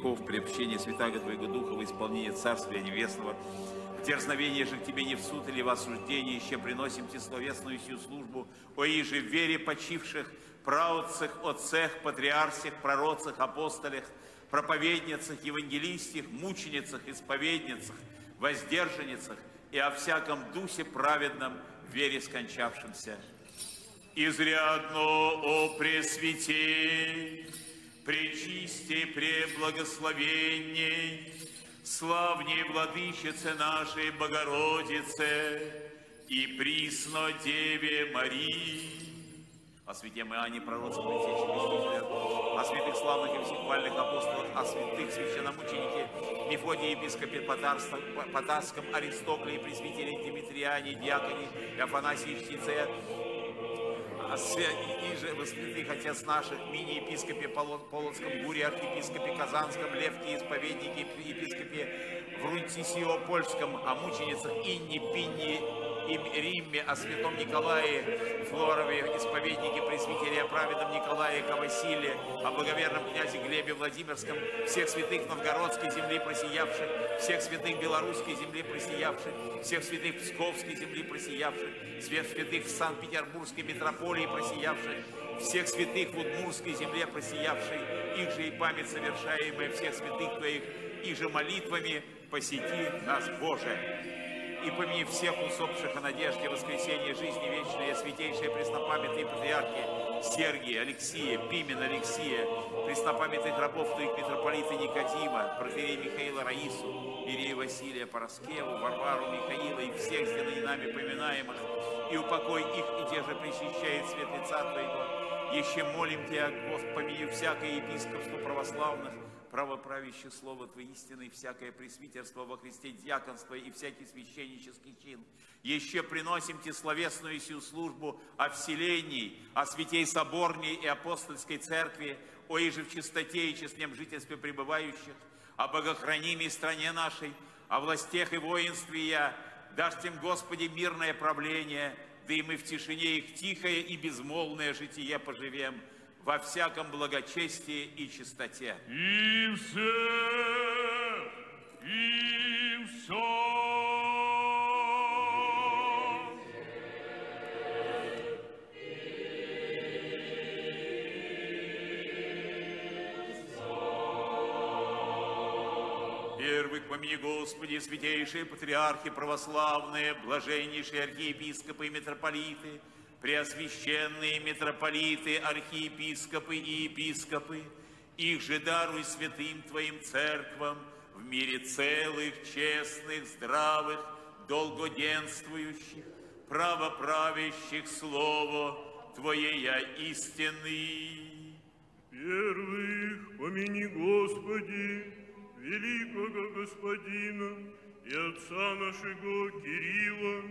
Speaker 2: Грехов, приобщение святаго Твоего Духа, во исполнение Царствия Небесного, дерзновение же к Тебе не в суд или в осуждение, еще приносим Тебе словесную сию службу, о иже вере почивших, праотцах, отцах, патриарсих, пророцах, апостолях, проповедницах, евангелистах, мученицах, исповедницах, воздержанницах и о всяком дусе праведном, вере скончавшемся. Изрядно, о Пресвятей, Пречисти, Преблагословенней, славней Владычице нашей Богородице и присно Деве Марии, о святем Иоанне, пророце, предтече Крестителя, о святых славных и всехвальных апостолах, о святых священномученике Мефодии, епископе Потарском, Аристокле, пресвитере Димитриане, Диаконе, и Афанасии Чтице, о свя- и же во святых отец наших, мини-епископе Поло- Полоцком, Гуре, архиепископе Казанском, Левке, исповеднике, епископе Врунтисиопольском, о мученицах Инне, Пинне, и Римме, о святом Николае Флорове, исповеднике пресвитере, о праведном Николае Кавасиле, о благоверном князе Глебе Владимирском, всех святых новгородской земли просиявших, всех святых белорусской земли просиявших, всех святых Псковской земли просиявших, всех святых в Санкт-Петербургской метрополии просиявших, всех святых в Удмурской земле просиявшей, их же и память совершаемая всех святых Твоих, их же молитвами посети нас, Боже и помяни всех усопших о надежде воскресения жизни вечной, святейшие преснопамятные патриархи Сергия, Алексия, Пимен, Алексия, преснопамятных рабов Твоих митрополита Никодима, протерей Михаила Раису, Ирея Василия Пороскеву, Варвару Михаила и всех здесь нами поминаемых, и упокой их, и те же причащает свет лица Твоего. Еще молим Тебя, Господь, помяни всякое епископство православных, правоправящее слово Твое истины, и всякое пресвитерство во Христе дьяконство и всякий священнический чин. Еще приносим Тебе словесную сию службу о вселении, о святей соборней и апостольской церкви, о иже в чистоте и честном жительстве пребывающих, о богохранимой стране нашей, о властях и воинстве я, дашь тем, Господи, мирное правление, да и мы в тишине их тихое и безмолвное житие поживем, во всяком благочестии и чистоте.
Speaker 11: И все, и все.
Speaker 2: Первых помяни, Господи, святейшие патриархи православные, блаженнейшие архиепископы и митрополиты, преосвященные митрополиты, архиепископы и епископы, их же даруй святым Твоим церквам в мире целых, честных, здравых, долгоденствующих, правоправящих Слово Твое я истинный.
Speaker 5: Первых помяни, Господи, великого Господина и отца нашего Кирилла,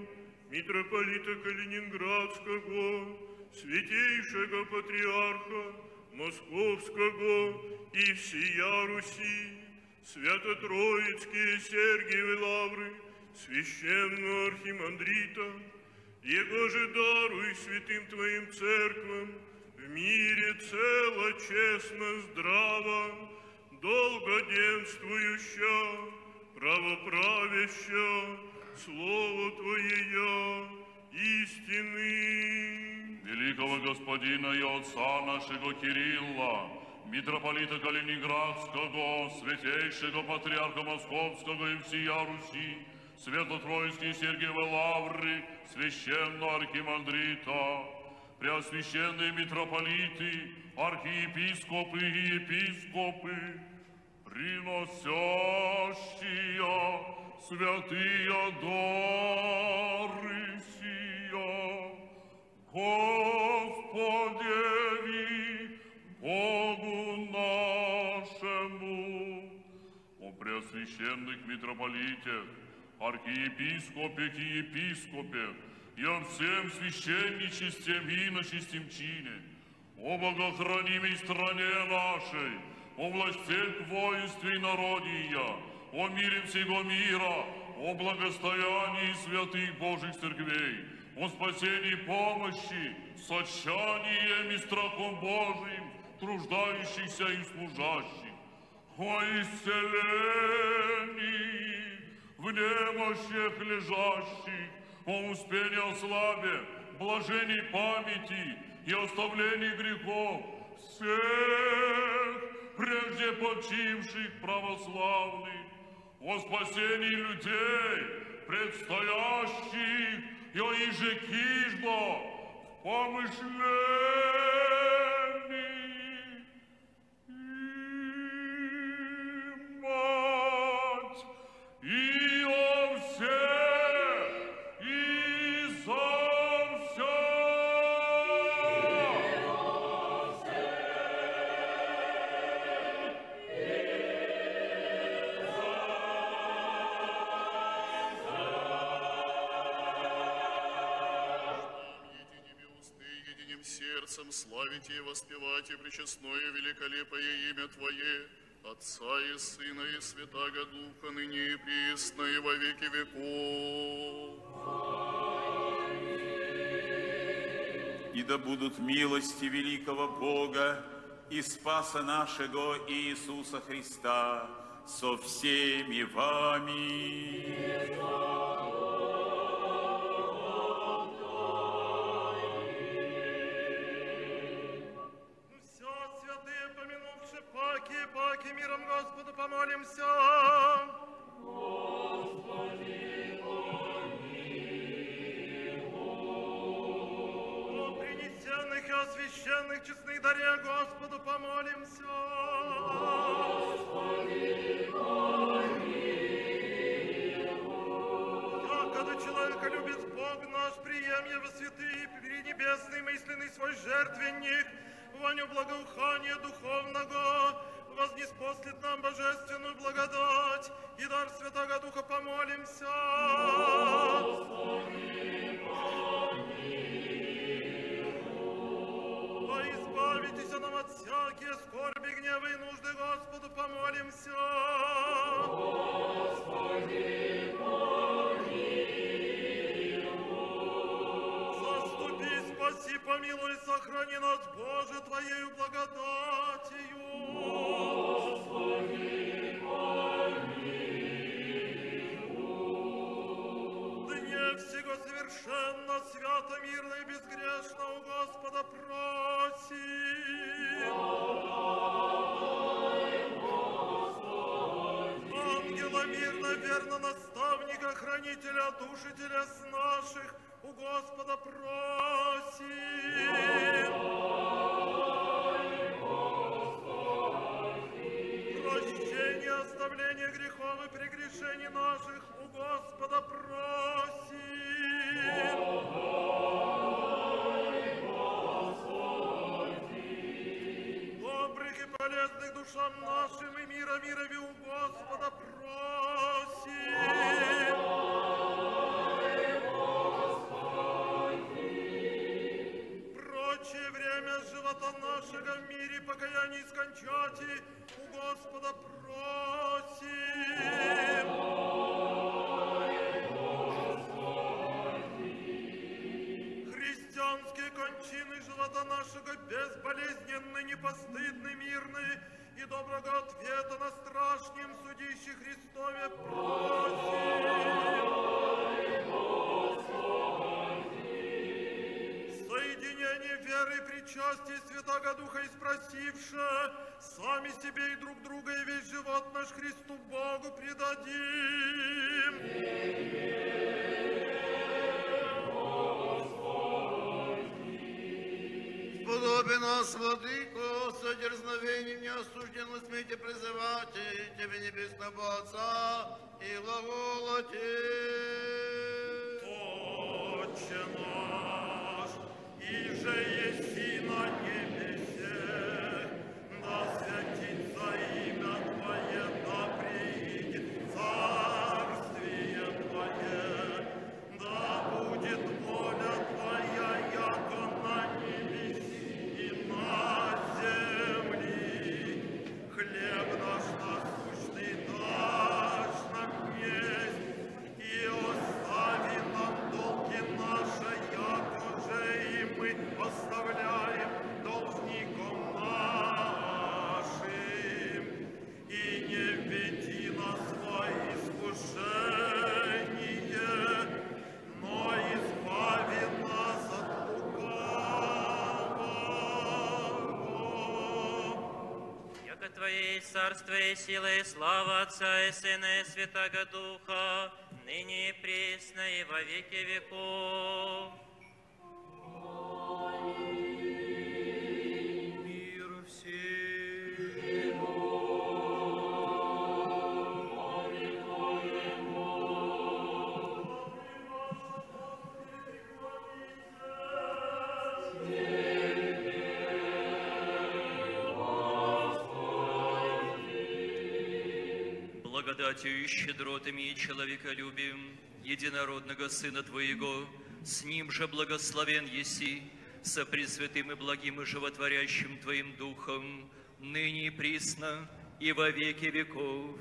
Speaker 5: митрополита Калининградского, святейшего патриарха Московского и всея Руси, Свято-Троицкие Сергиевы Лавры, священного архимандрита, его же даруй святым Твоим церквам, в мире цело, честно, здраво, долгоденствующа, правоправяща, Слово Твое истины.
Speaker 1: Великого Господина и Отца нашего Кирилла, митрополита Калининградского, святейшего патриарха Московского и всея Руси, Свято-Троицкие Сергиевы Лавры, священного архимандрита, преосвященные митрополиты, архиепископы и епископы, приносящие святые дары сия, Господеви, Богу нашему, о преосвященных митрополитах, архиепископе и епископе, и о всем священничестве иночестем чине, о богохранимой стране нашей, о властях воинстве и народия, о мире всего мира, о благостоянии святых Божьих церквей, о спасении помощи, с отчаянием и страхом Божиим, труждающихся и служащих, о исцелении в немощах лежащих, о успении о славе, блаженной памяти и оставлении грехов всех прежде почивших православных, о спасении людей, предстоящих и о иже киждо в помышлении. И мать, и о всех,
Speaker 12: славите и воспевайте пречестное великолепое имя Твое, Отца и Сына и Святаго Духа, ныне и присно и во веки веков.
Speaker 2: И да будут милости великого Бога и Спаса нашего Иисуса Христа со всеми вами.
Speaker 13: Все Помолимся. О принесенных освященных честных даре Господу помолимся. Якогда человека любит Бог наш, прием его святые, пренебесный мысленный свой жертвенник, воню благоухания духовного, вознеспослит нам божественную благодать и дар Святого Духа помолимся. Во избавитесь нам от всякие скорби, гневы и нужды Господу помолимся. Заступи, спаси, помилуй, сохрани нас, Боже, Твоею благодатью. Дне всего совершенно, свято, мирно и безгрешно у Господа просим. Ангела мирно, верно, наставника, хранителя, душителя с наших, у Господа просим. Прегрешений наших у Господа веры и причастия Святого Духа испросивше, сами себе и друг друга и весь живот наш Христу Богу предадим.
Speaker 14: Сподоби нас, Владыко, со дерзновением неосужденно смейте призывать Тебе Небесного Отца и глаголоте.
Speaker 13: Отче наш, иже еси на небесе,
Speaker 7: царство и сила и слава Отца и Сына и Святаго Духа, ныне и пресно и во веки веков.
Speaker 9: Благодатью и щедротами и человеколюбием единородного Сына Твоего, с Ним же благословен еси, со пресвятым и благим и животворящим Твоим Духом, ныне и присно, и во веки веков.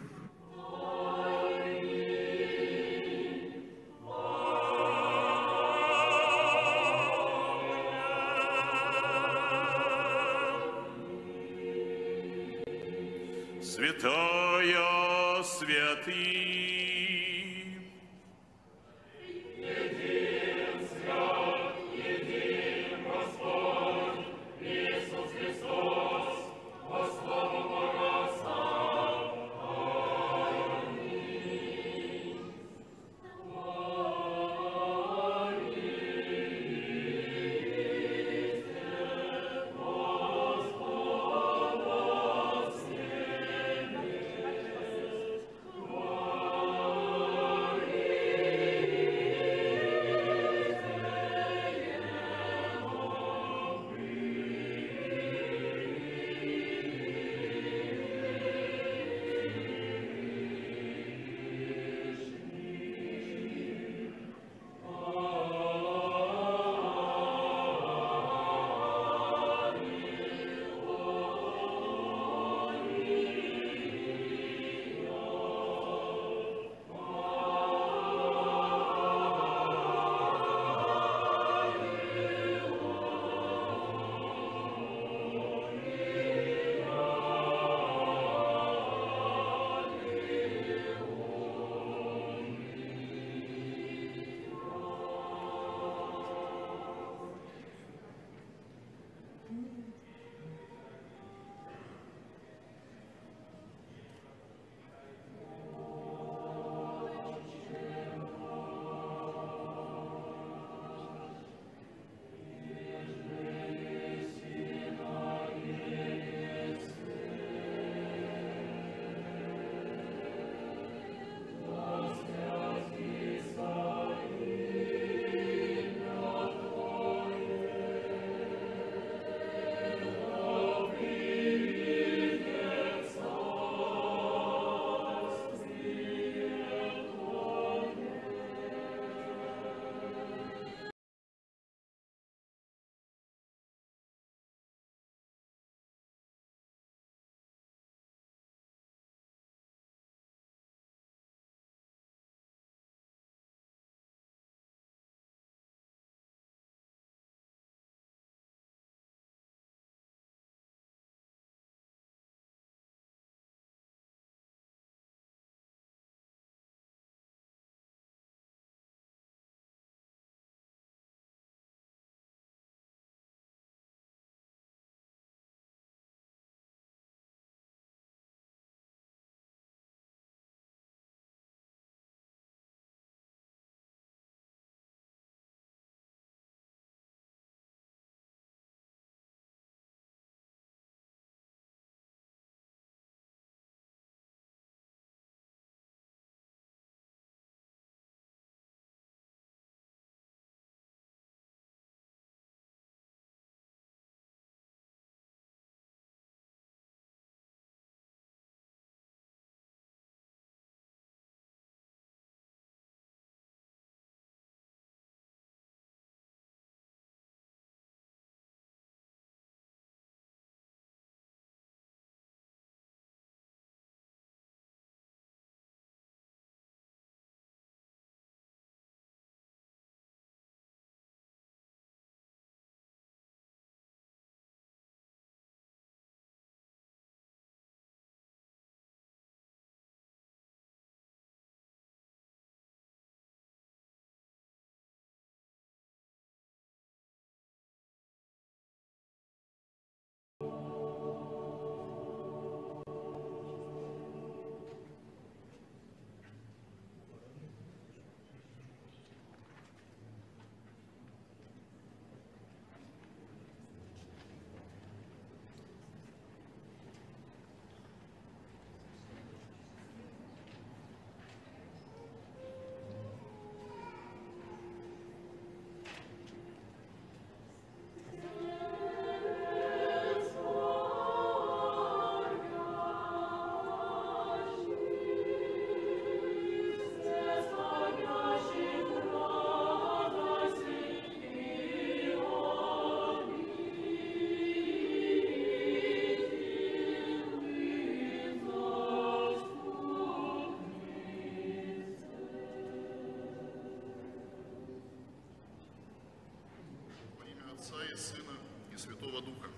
Speaker 12: Отца и Сына и Святого Духа.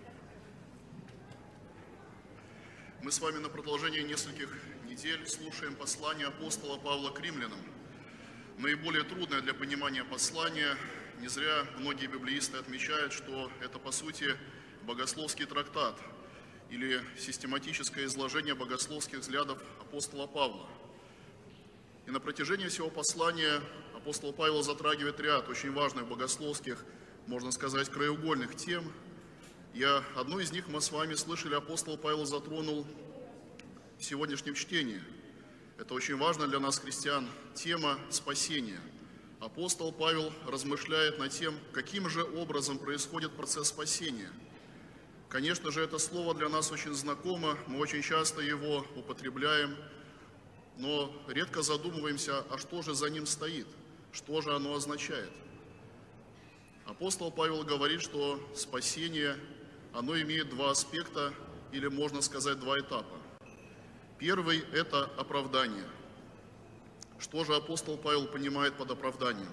Speaker 12: Мы с вами на продолжении нескольких недель слушаем послание апостола Павла к римлянам. Наиболее трудное для понимания послание. Не зря многие библеисты отмечают, что это по сути богословский трактат или систематическое изложение богословских взглядов апостола Павла. И на протяжении всего послания апостол Павел затрагивает ряд очень важных богословских, можно сказать, краеугольных тем. Я одну из них мы с вами слышали, апостол Павел затронул в сегодняшнем чтении. Это очень важно для нас, христиан, тема спасения. Апостол Павел размышляет над тем, каким же образом происходит процесс спасения. Конечно же, это слово для нас очень знакомо, мы очень часто его употребляем, но редко задумываемся, а что же за ним стоит, что же оно означает. Апостол Павел говорит, что спасение, оно имеет два аспекта, или можно сказать, два этапа. Первый – это оправдание. Что же апостол Павел понимает под оправданием?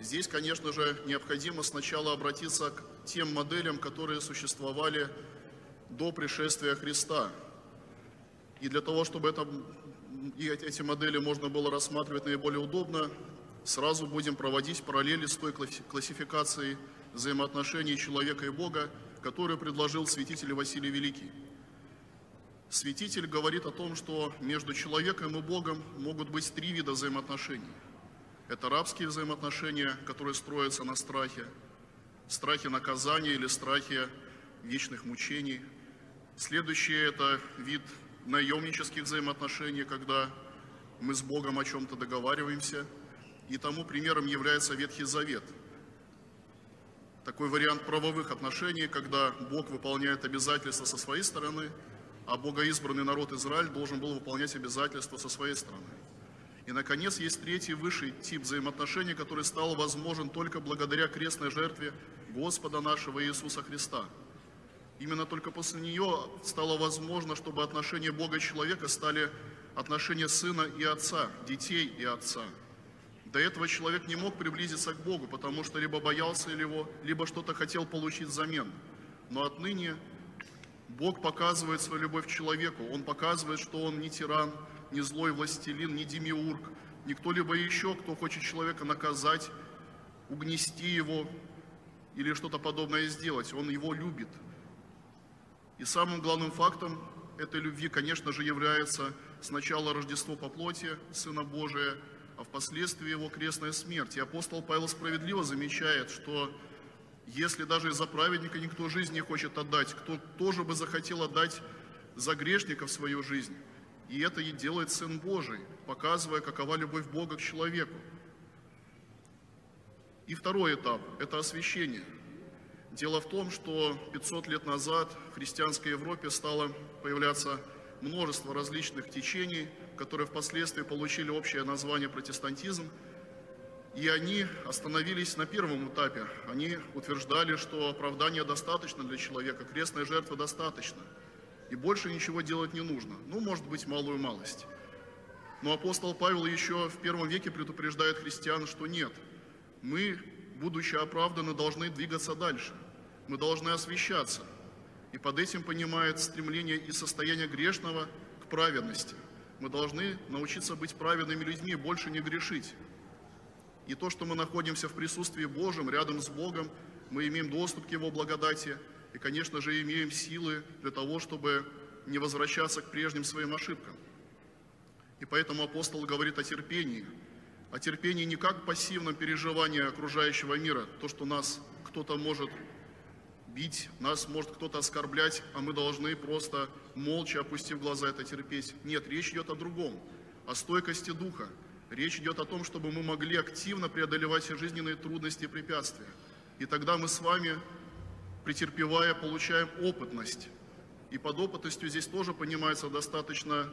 Speaker 12: Здесь, конечно же, необходимо сначала обратиться к тем моделям, которые существовали до пришествия Христа. И для того, чтобы это, и эти модели можно было рассматривать наиболее удобно, сразу будем проводить параллели с той классификацией взаимоотношений человека и Бога, которую предложил святитель Василий Великий. Святитель говорит о том, что между человеком и Богом могут быть три вида взаимоотношений. Это рабские взаимоотношения, которые строятся на страхе, страхе наказания или страхе вечных мучений. Следующее – это вид наемнических взаимоотношений, когда мы с Богом о чем-то договариваемся. И тому примером является Ветхий Завет. Такой вариант правовых отношений, когда Бог выполняет обязательства со своей стороны – а богоизбранный народ Израиль должен был выполнять обязательства со своей стороны. И, наконец, есть третий высший тип взаимоотношений, который стал возможен только благодаря крестной жертве Господа нашего Иисуса Христа. Именно только после нее стало возможно, чтобы отношения Бога и человека стали отношения сына и отца, детей и отца. До этого человек не мог приблизиться к Богу, потому что либо боялся его, либо что-то хотел получить взамен. Но отныне Бог показывает свою любовь человеку. Он показывает, что Он не тиран, не злой властелин, не демиург, не кто-либо еще, кто хочет человека наказать, угнести его или что-то подобное сделать. Он его любит. И самым главным фактом этой любви, конечно же, является сначала Рождество по плоти Сына Божия, а впоследствии его крестная смерть. И апостол Павел справедливо замечает, что если даже за праведника никто жизнь не хочет отдать, кто тоже бы захотел отдать за грешников свою жизнь. И это и делает Сын Божий, показывая, какова любовь Бога к человеку. И второй этап – это освящение. Дело в том, что 500 лет назад в христианской Европе стало появляться множество различных течений, которые впоследствии получили общее название протестантизм – и они остановились на первом этапе. Они утверждали, что оправдания достаточно для человека, крестной жертвы достаточно. И больше ничего делать не нужно. Ну, может быть, малую малость. Но апостол Павел еще в первом веке предупреждает христиан, что нет. Мы, будучи оправданы, должны двигаться дальше. Мы должны освещаться. И под этим понимает стремление и состояние грешного к праведности. Мы должны научиться быть праведными людьми, больше не грешить. И то, что мы находимся в присутствии Божьем, рядом с Богом, мы имеем доступ к Его благодати и, конечно же, имеем силы для того, чтобы не возвращаться к прежним своим ошибкам. И поэтому апостол говорит о терпении. О терпении не как пассивном переживании окружающего мира, то, что нас кто-то может бить, нас может кто-то оскорблять, а мы должны просто молча, опустив глаза, это терпеть. Нет, речь идет о другом, о стойкости духа, Речь идет о том, чтобы мы могли активно преодолевать жизненные трудности и препятствия. И тогда мы с вами, претерпевая, получаем опытность. И под опытностью здесь тоже понимается достаточно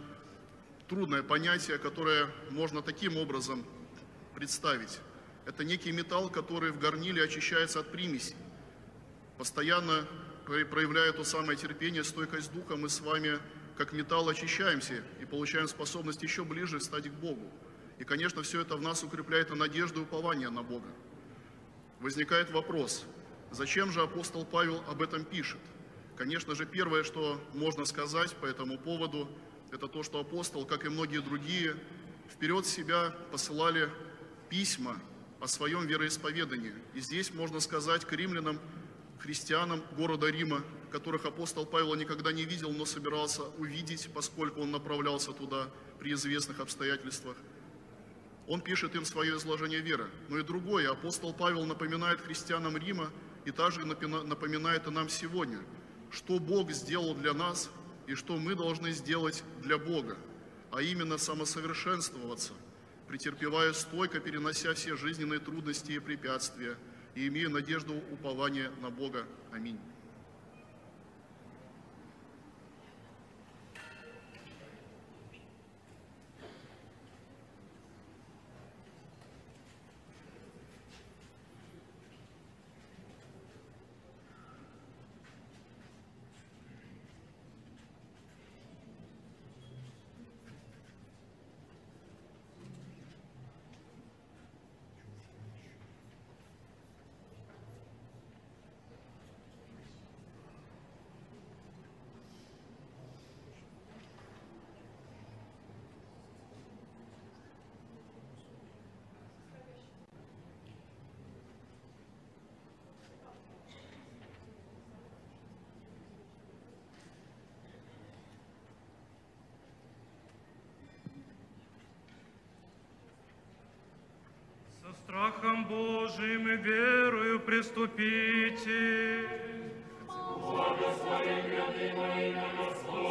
Speaker 12: трудное понятие, которое можно таким образом представить. Это некий металл, который в горниле очищается от примесей. Постоянно проявляя то самое терпение, стойкость духа, мы с вами как металл очищаемся и получаем способность еще ближе стать к Богу. И, конечно, все это в нас укрепляет и надежду и упование на Бога. Возникает вопрос, Зачем же апостол Павел об этом пишет? Конечно же, первое, что можно сказать по этому поводу, это то, что апостол, как и многие другие, вперед себя посылали письма о своем вероисповедании. И здесь можно сказать к римлянам, христианам города Рима, которых апостол Павел никогда не видел, но собирался увидеть, поскольку он направлялся туда при известных обстоятельствах. Он пишет им свое изложение веры. Но и другое. Апостол Павел напоминает христианам Рима и также напоминает и нам сегодня, что Бог сделал для нас и что мы должны сделать для Бога, а именно самосовершенствоваться, претерпевая стойко, перенося все жизненные трудности и препятствия, и имея надежду упования на Бога. Аминь.
Speaker 8: Страхом Божиим и верою приступите.
Speaker 1: Благослови во имя Господне,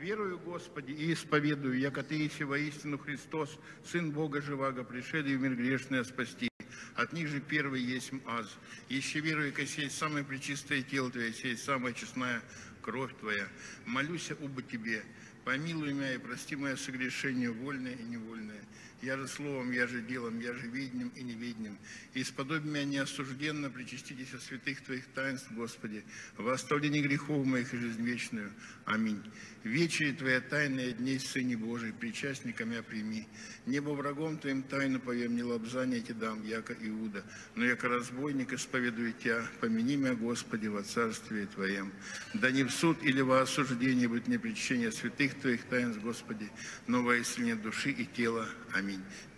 Speaker 10: Верую, Господи, и исповедую, яко Ты воистину Христос, Сын Бога живаго, пришедший в мир грешный спасти. От них же первый есть аз. Еще верую, яко сесть самое пречистое тело Твое, сесть самая честная кровь Твоя. Молюся оба Тебе, помилуй меня и прости мое согрешение вольное и невольное. Я же словом, я же делом, я же видным и невидным. И исподоби меня неосужденно причаститесь от святых Твоих таинств, Господи, во оставлении грехов моих и жизнь вечную. Аминь. Вечери Твоя тайная дней, Сыне Божий, причастником я прими. Небо врагом Твоим тайну повем, не лобзание Ти дам, яко Иуда. Но яко разбойник исповедую Тя, помяни меня, Господи, во Царстве Твоем. Да не в суд или во осуждение будет мне причащение святых Твоих таинств, Господи, но во исцеление души и тела. Аминь.
Speaker 1: Аминь.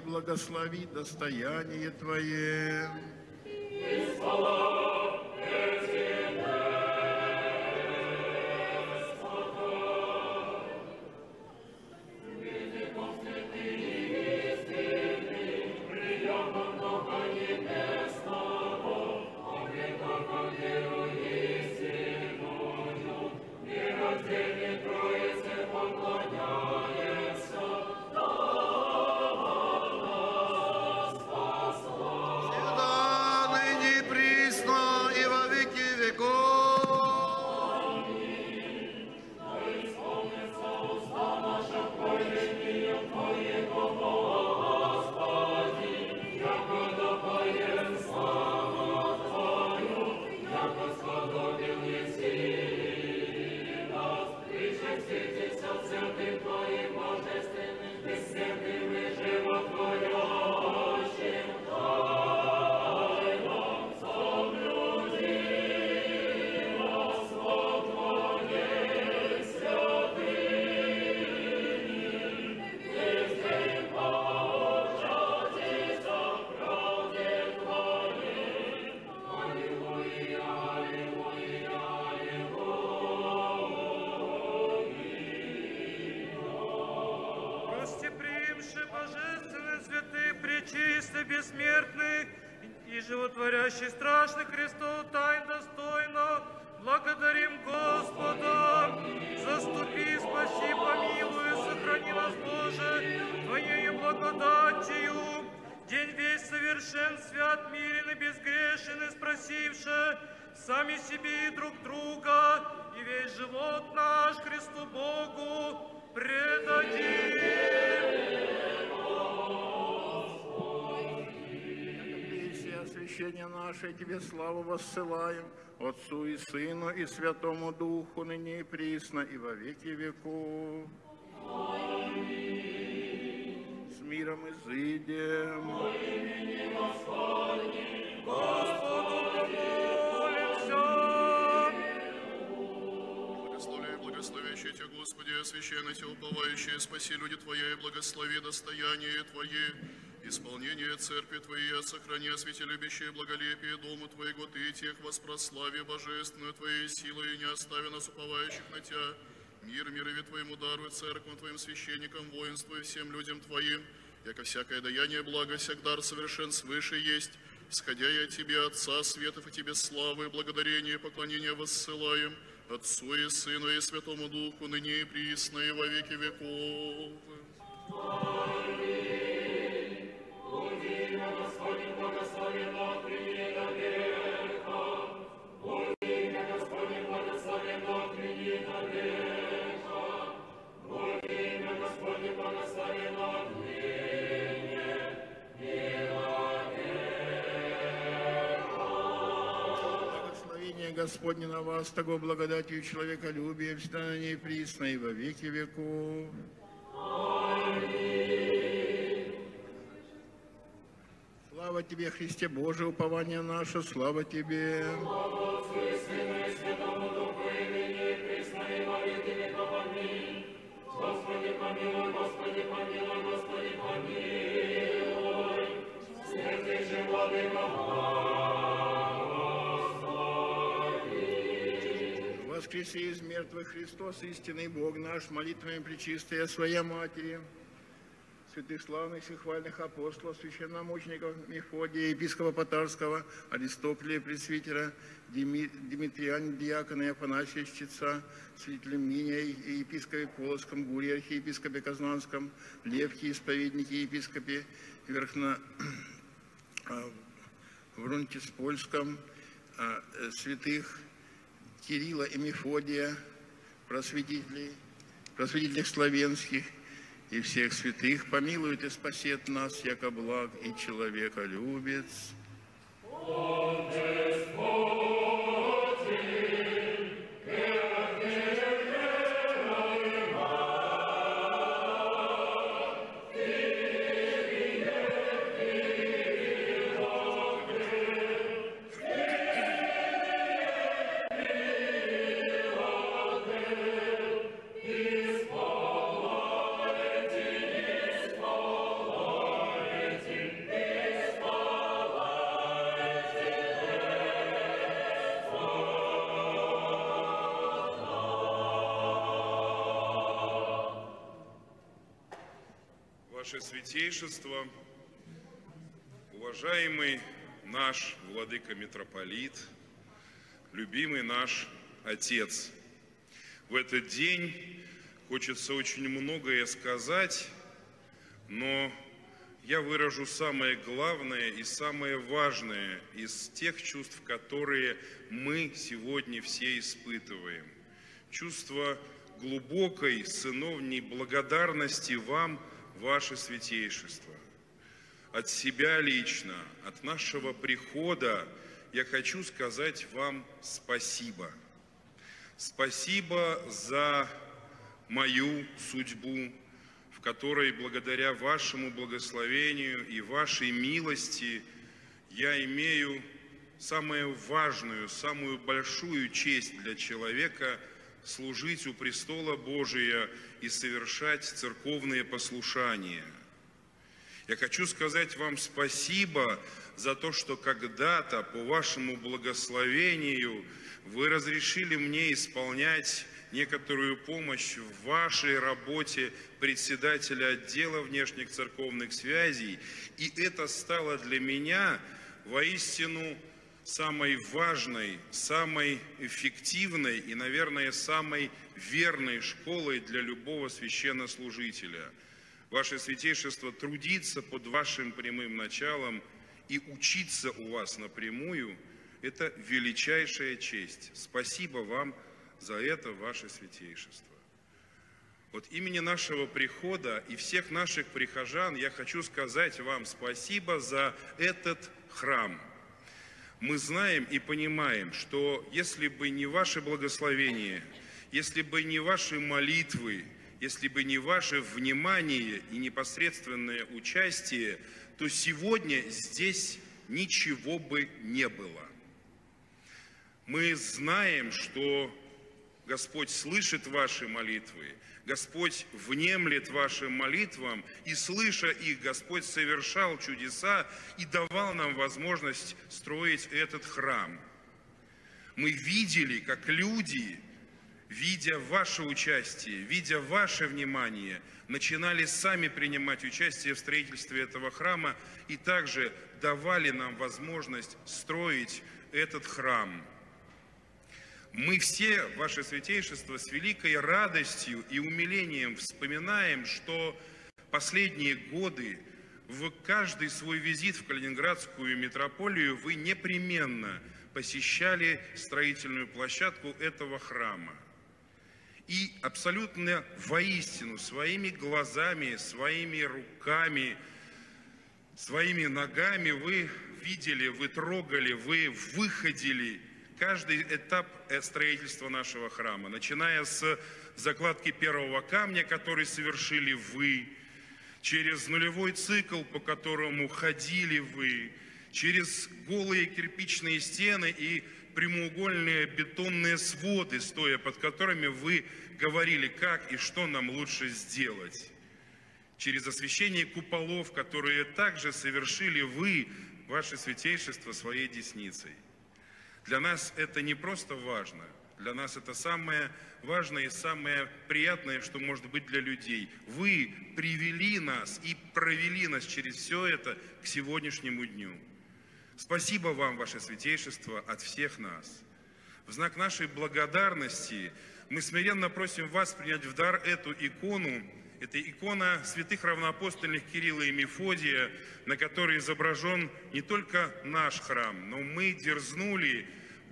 Speaker 10: Благослови достояние Твое. наше Тебе славу воссылаем, Отцу и Сыну и Святому Духу, ныне и присно, и во веки веков. С миром изыдем.
Speaker 12: Тебя, Господи, священный Тебя, уповающие, спаси люди Твои, благослови достояние Твое, исполнение церкви Твоей, сохрани, освети любящее благолепие Дома Твоего, Ты тех воспрослави божественную Твоей силой, и не остави нас уповающих на Тебя. Мир мирови Твоему даруй, церквам Твоим священникам, воинству и всем людям Твоим, яко всякое даяние блага, всяк дар совершен свыше есть, сходя я Тебе, Отца Светов, и Тебе славы, благодарение и поклонение воссылаем, Отцу и Сыну и Святому Духу, ныне и присно, и во веки веков.
Speaker 10: Господне на вас, того благодатью человеколюбия, всегда на ней присно и во веки веков. Слава Тебе, Христе Божий, упование наше, слава Тебе.
Speaker 1: Господи, помилуй, Господи, помилуй, Господи, помилуй. Святейший Владыка,
Speaker 10: Воскреси из мертвых Христос, истинный Бог наш, молитвами пречистая Своя Матери, святых славных и хвальных апостолов, священномучеников Мефодия, епископа Потарского, Аристоклия, пресвитера, Дими- Димитриане, диакона и Афанасия Чтеца, святителя Миния и епископе Полоцком, Гурии, архиепископе Казанском, Левке, исповеднике, епископе Верхно... а, в Рунтиспольском, а, святых Кирилла и Мефодия, просветителей, просветителей славянских и всех святых, помилует и спасет нас, яко благ и человеколюбец.
Speaker 15: Ваше Святейшество, уважаемый наш Владыка-митрополит, любимый наш Отец, в этот день хочется очень многое сказать, но я выражу самое главное и самое важное из тех чувств, которые мы сегодня все испытываем. Чувство глубокой сыновней благодарности вам, ваше святейшество. От себя лично, от нашего прихода я хочу сказать вам спасибо. Спасибо за мою судьбу, которой благодаря вашему благословению и вашей милости я имею самую важную, самую большую честь для человека – служить у престола Божия и совершать церковные послушания. Я хочу сказать вам спасибо за то, что когда-то по вашему благословению вы разрешили мне исполнять некоторую помощь в вашей работе председателя отдела внешних церковных связей. И это стало для меня воистину самой важной, самой эффективной и, наверное, самой верной школой для любого священнослужителя. Ваше святейшество трудиться под вашим прямым началом и учиться у вас напрямую – это величайшая честь. Спасибо вам за это, ваше святейшество. От имени нашего прихода и всех наших прихожан я хочу сказать вам спасибо за этот храм – мы знаем и понимаем, что если бы не ваше благословение, если бы не ваши молитвы, если бы не ваше внимание и непосредственное участие, то сегодня здесь ничего бы не было. Мы знаем, что Господь слышит ваши молитвы, Господь внемлет вашим молитвам, и слыша их, Господь совершал чудеса и давал нам возможность строить этот храм. Мы видели, как люди, видя ваше участие, видя ваше внимание, начинали сами принимать участие в строительстве этого храма и также давали нам возможность строить этот храм – мы все, Ваше Святейшество, с великой радостью и умилением вспоминаем, что последние годы в каждый свой визит в Калининградскую метрополию вы непременно посещали строительную площадку этого храма. И абсолютно воистину, своими глазами, своими руками, своими ногами вы видели, вы трогали, вы выходили каждый этап э, строительства нашего храма, начиная с закладки первого камня, который совершили вы, через нулевой цикл, по которому ходили вы, через голые кирпичные стены и прямоугольные бетонные своды, стоя под которыми вы говорили, как и что нам лучше сделать. Через освещение куполов, которые также совершили вы, ваше святейшество, своей десницей. Для нас это не просто важно, для нас это самое важное и самое приятное, что может быть для людей. Вы привели нас и провели нас через все это к сегодняшнему дню. Спасибо вам, Ваше Святейшество, от всех нас. В знак нашей благодарности мы смиренно просим вас принять в дар эту икону. Это икона святых равноапостольных Кирилла и Мефодия, на которой изображен не только наш храм, но мы дерзнули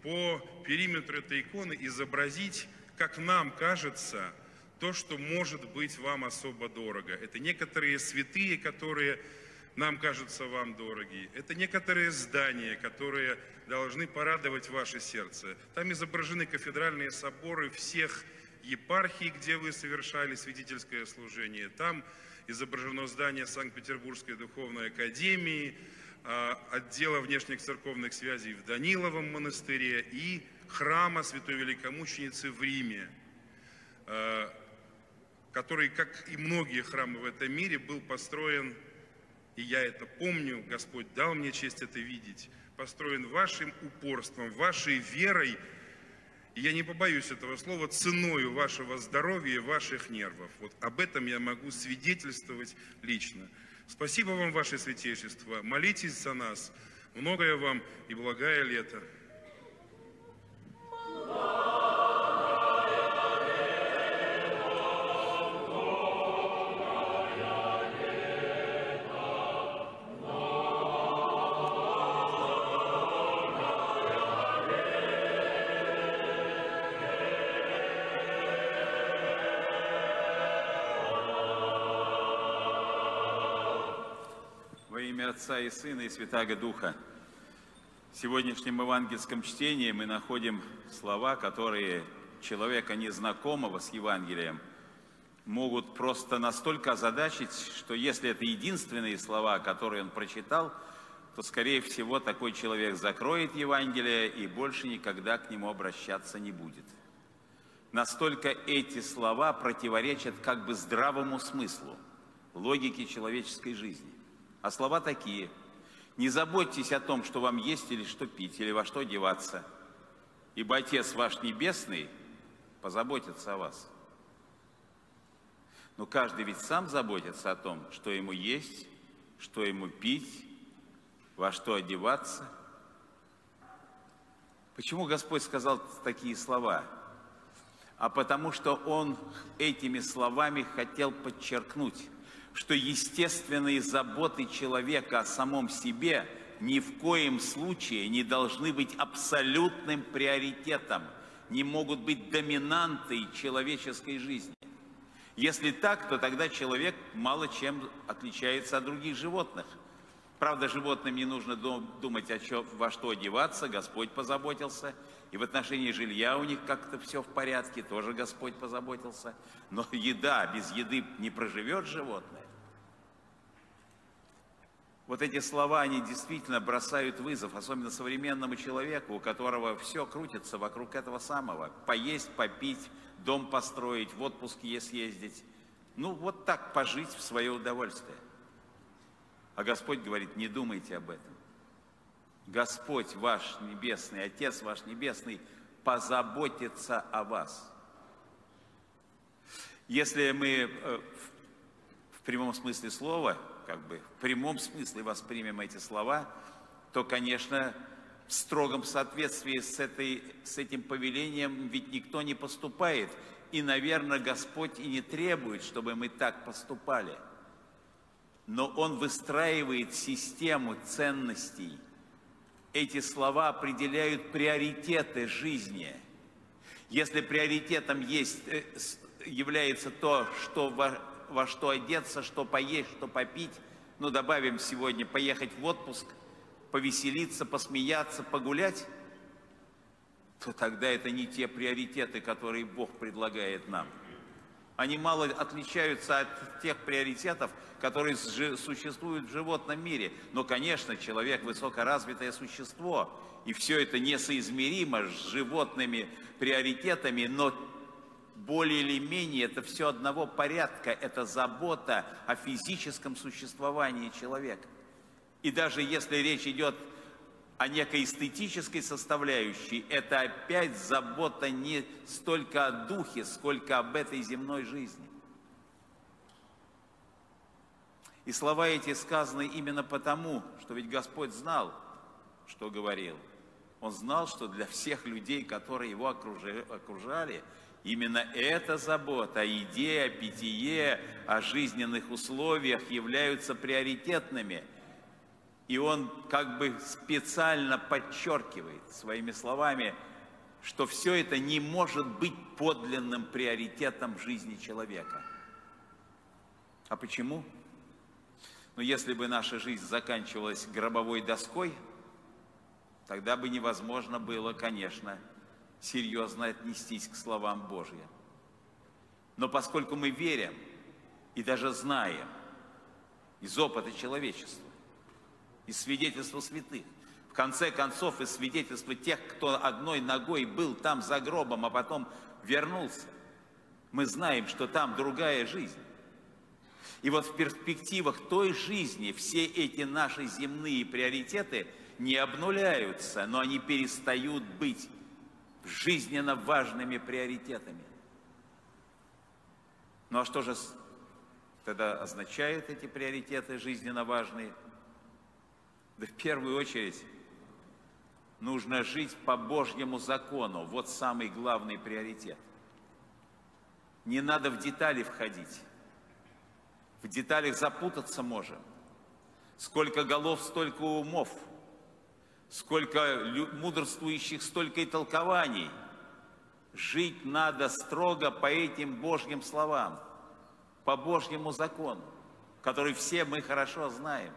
Speaker 15: по периметру этой иконы изобразить, как нам кажется, то, что может быть вам особо дорого. Это некоторые святые, которые нам кажутся вам дороги. Это некоторые здания, которые должны порадовать ваше сердце. Там изображены кафедральные соборы всех епархий, где вы совершали святительское служение. Там изображено здание Санкт-Петербургской духовной академии, отдела внешних церковных связей в Даниловом монастыре и храма Святой Великомученицы в Риме, а, который, как и многие храмы в этом мире, был построен, и я это помню, Господь дал мне честь это видеть, построен вашим упорством, вашей верой и я не побоюсь этого слова, ценою вашего здоровья ваших нервов. Вот об этом я могу свидетельствовать лично. Спасибо вам, ваше святейшество. Молитесь за нас. Многое вам и благое лето.
Speaker 2: Отца и Сына и Святаго Духа. В сегодняшнем евангельском чтении мы находим слова, которые человека, незнакомого с Евангелием, могут просто настолько озадачить, что если это единственные слова, которые он прочитал, то, скорее всего, такой человек закроет Евангелие и больше никогда к нему обращаться не будет. Настолько эти слова противоречат как бы здравому смыслу, логике человеческой жизни. А слова такие. Не заботьтесь о том, что вам есть или что пить, или во что одеваться, ибо Отец ваш Небесный позаботится о вас. Но каждый ведь сам заботится о том, что ему есть, что ему пить, во что одеваться. Почему Господь сказал такие слова? А потому что Он этими словами хотел подчеркнуть, что естественные заботы человека о самом себе ни в коем случае не должны быть абсолютным приоритетом, не могут быть доминантой человеческой жизни. Если так, то тогда человек мало чем отличается от других животных. Правда, животным не нужно думать, о чем, во что одеваться, Господь позаботился. И в отношении жилья у них как-то все в порядке, тоже Господь позаботился. Но еда, без еды не проживет животное. Вот эти слова, они действительно бросают вызов, особенно современному человеку, у которого все крутится вокруг этого самого. Поесть, попить, дом построить, в отпуск съездить. Ну, вот так пожить в свое удовольствие. А Господь говорит, не думайте об этом. Господь ваш небесный, Отец ваш небесный позаботится о вас. Если мы э, в прямом смысле слова как бы в прямом смысле воспримем эти слова, то, конечно, в строгом соответствии с, этой, с этим повелением ведь никто не поступает. И, наверное, Господь и не требует, чтобы мы так поступали. Но Он выстраивает систему ценностей. Эти слова определяют приоритеты жизни. Если приоритетом есть, э, является то, что во что одеться, что поесть, что попить. Ну, добавим сегодня поехать в отпуск, повеселиться, посмеяться, погулять, то тогда это не те приоритеты, которые Бог предлагает нам. Они мало отличаются от тех приоритетов, которые существуют в животном мире. Но, конечно, человек – высокоразвитое существо, и все это несоизмеримо с животными приоритетами, но более или менее это все одного порядка, это забота о физическом существовании человека. И даже если речь идет о некой эстетической составляющей, это опять забота не столько о духе, сколько об этой земной жизни. И слова эти сказаны именно потому, что ведь Господь знал, что говорил. Он знал, что для всех людей, которые его окружали, Именно эта забота о еде, о питье, о жизненных условиях являются приоритетными. И он как бы специально подчеркивает своими словами, что все это не может быть подлинным приоритетом жизни человека. А почему? Ну, если бы наша жизнь заканчивалась гробовой доской, тогда бы невозможно было, конечно, серьезно отнестись к словам Божьим. Но поскольку мы верим и даже знаем из опыта человечества, из свидетельства святых, в конце концов из свидетельства тех, кто одной ногой был там за гробом, а потом вернулся, мы знаем, что там другая жизнь. И вот в перспективах той жизни все эти наши земные приоритеты не обнуляются, но они перестают быть жизненно важными приоритетами. Ну а что же тогда означают эти приоритеты жизненно важные? Да в первую очередь нужно жить по Божьему закону. Вот самый главный приоритет. Не надо в детали входить. В деталях запутаться можем. Сколько голов, столько умов. Сколько мудрствующих, столько и толкований. Жить надо строго по этим Божьим словам, по Божьему закону, который все мы хорошо знаем.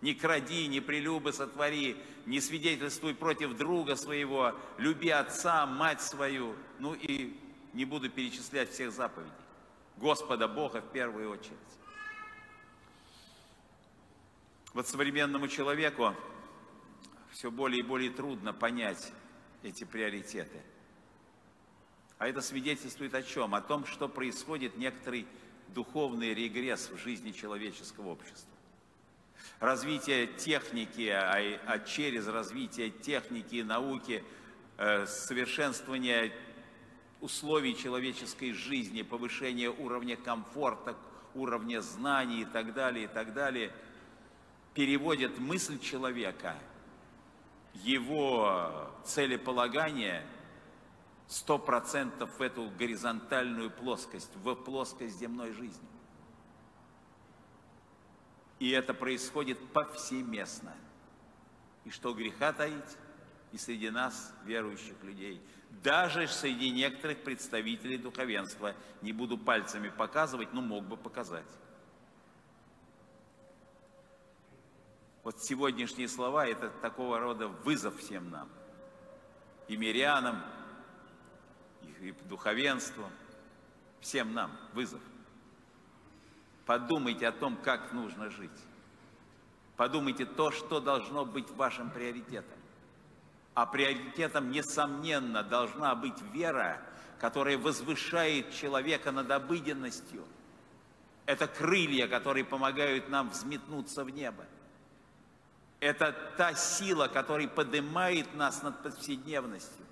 Speaker 2: Не кради, не прелюбы сотвори, не свидетельствуй против друга своего, люби отца, мать свою. Ну и не буду перечислять всех заповедей. Господа Бога в первую очередь. Вот современному человеку все более и более трудно понять эти приоритеты. А это свидетельствует о чем? О том, что происходит некоторый духовный регресс в жизни человеческого общества. Развитие техники, а, а через развитие техники и науки, э, совершенствование условий человеческой жизни, повышение уровня комфорта, уровня знаний и так далее, и так далее – переводит мысль человека, его целеполагание сто процентов в эту горизонтальную плоскость, в плоскость земной жизни. И это происходит повсеместно. И что греха таить, и среди нас, верующих людей, даже среди некоторых представителей духовенства, не буду пальцами показывать, но мог бы показать. Вот сегодняшние слова – это такого рода вызов всем нам, и мирянам, и духовенству, всем нам вызов. Подумайте о том, как нужно жить. Подумайте то, что должно быть вашим приоритетом. А приоритетом, несомненно, должна быть вера, которая возвышает человека над обыденностью. Это крылья, которые помогают нам взметнуться в небо. Это та сила, которая поднимает нас над повседневностью,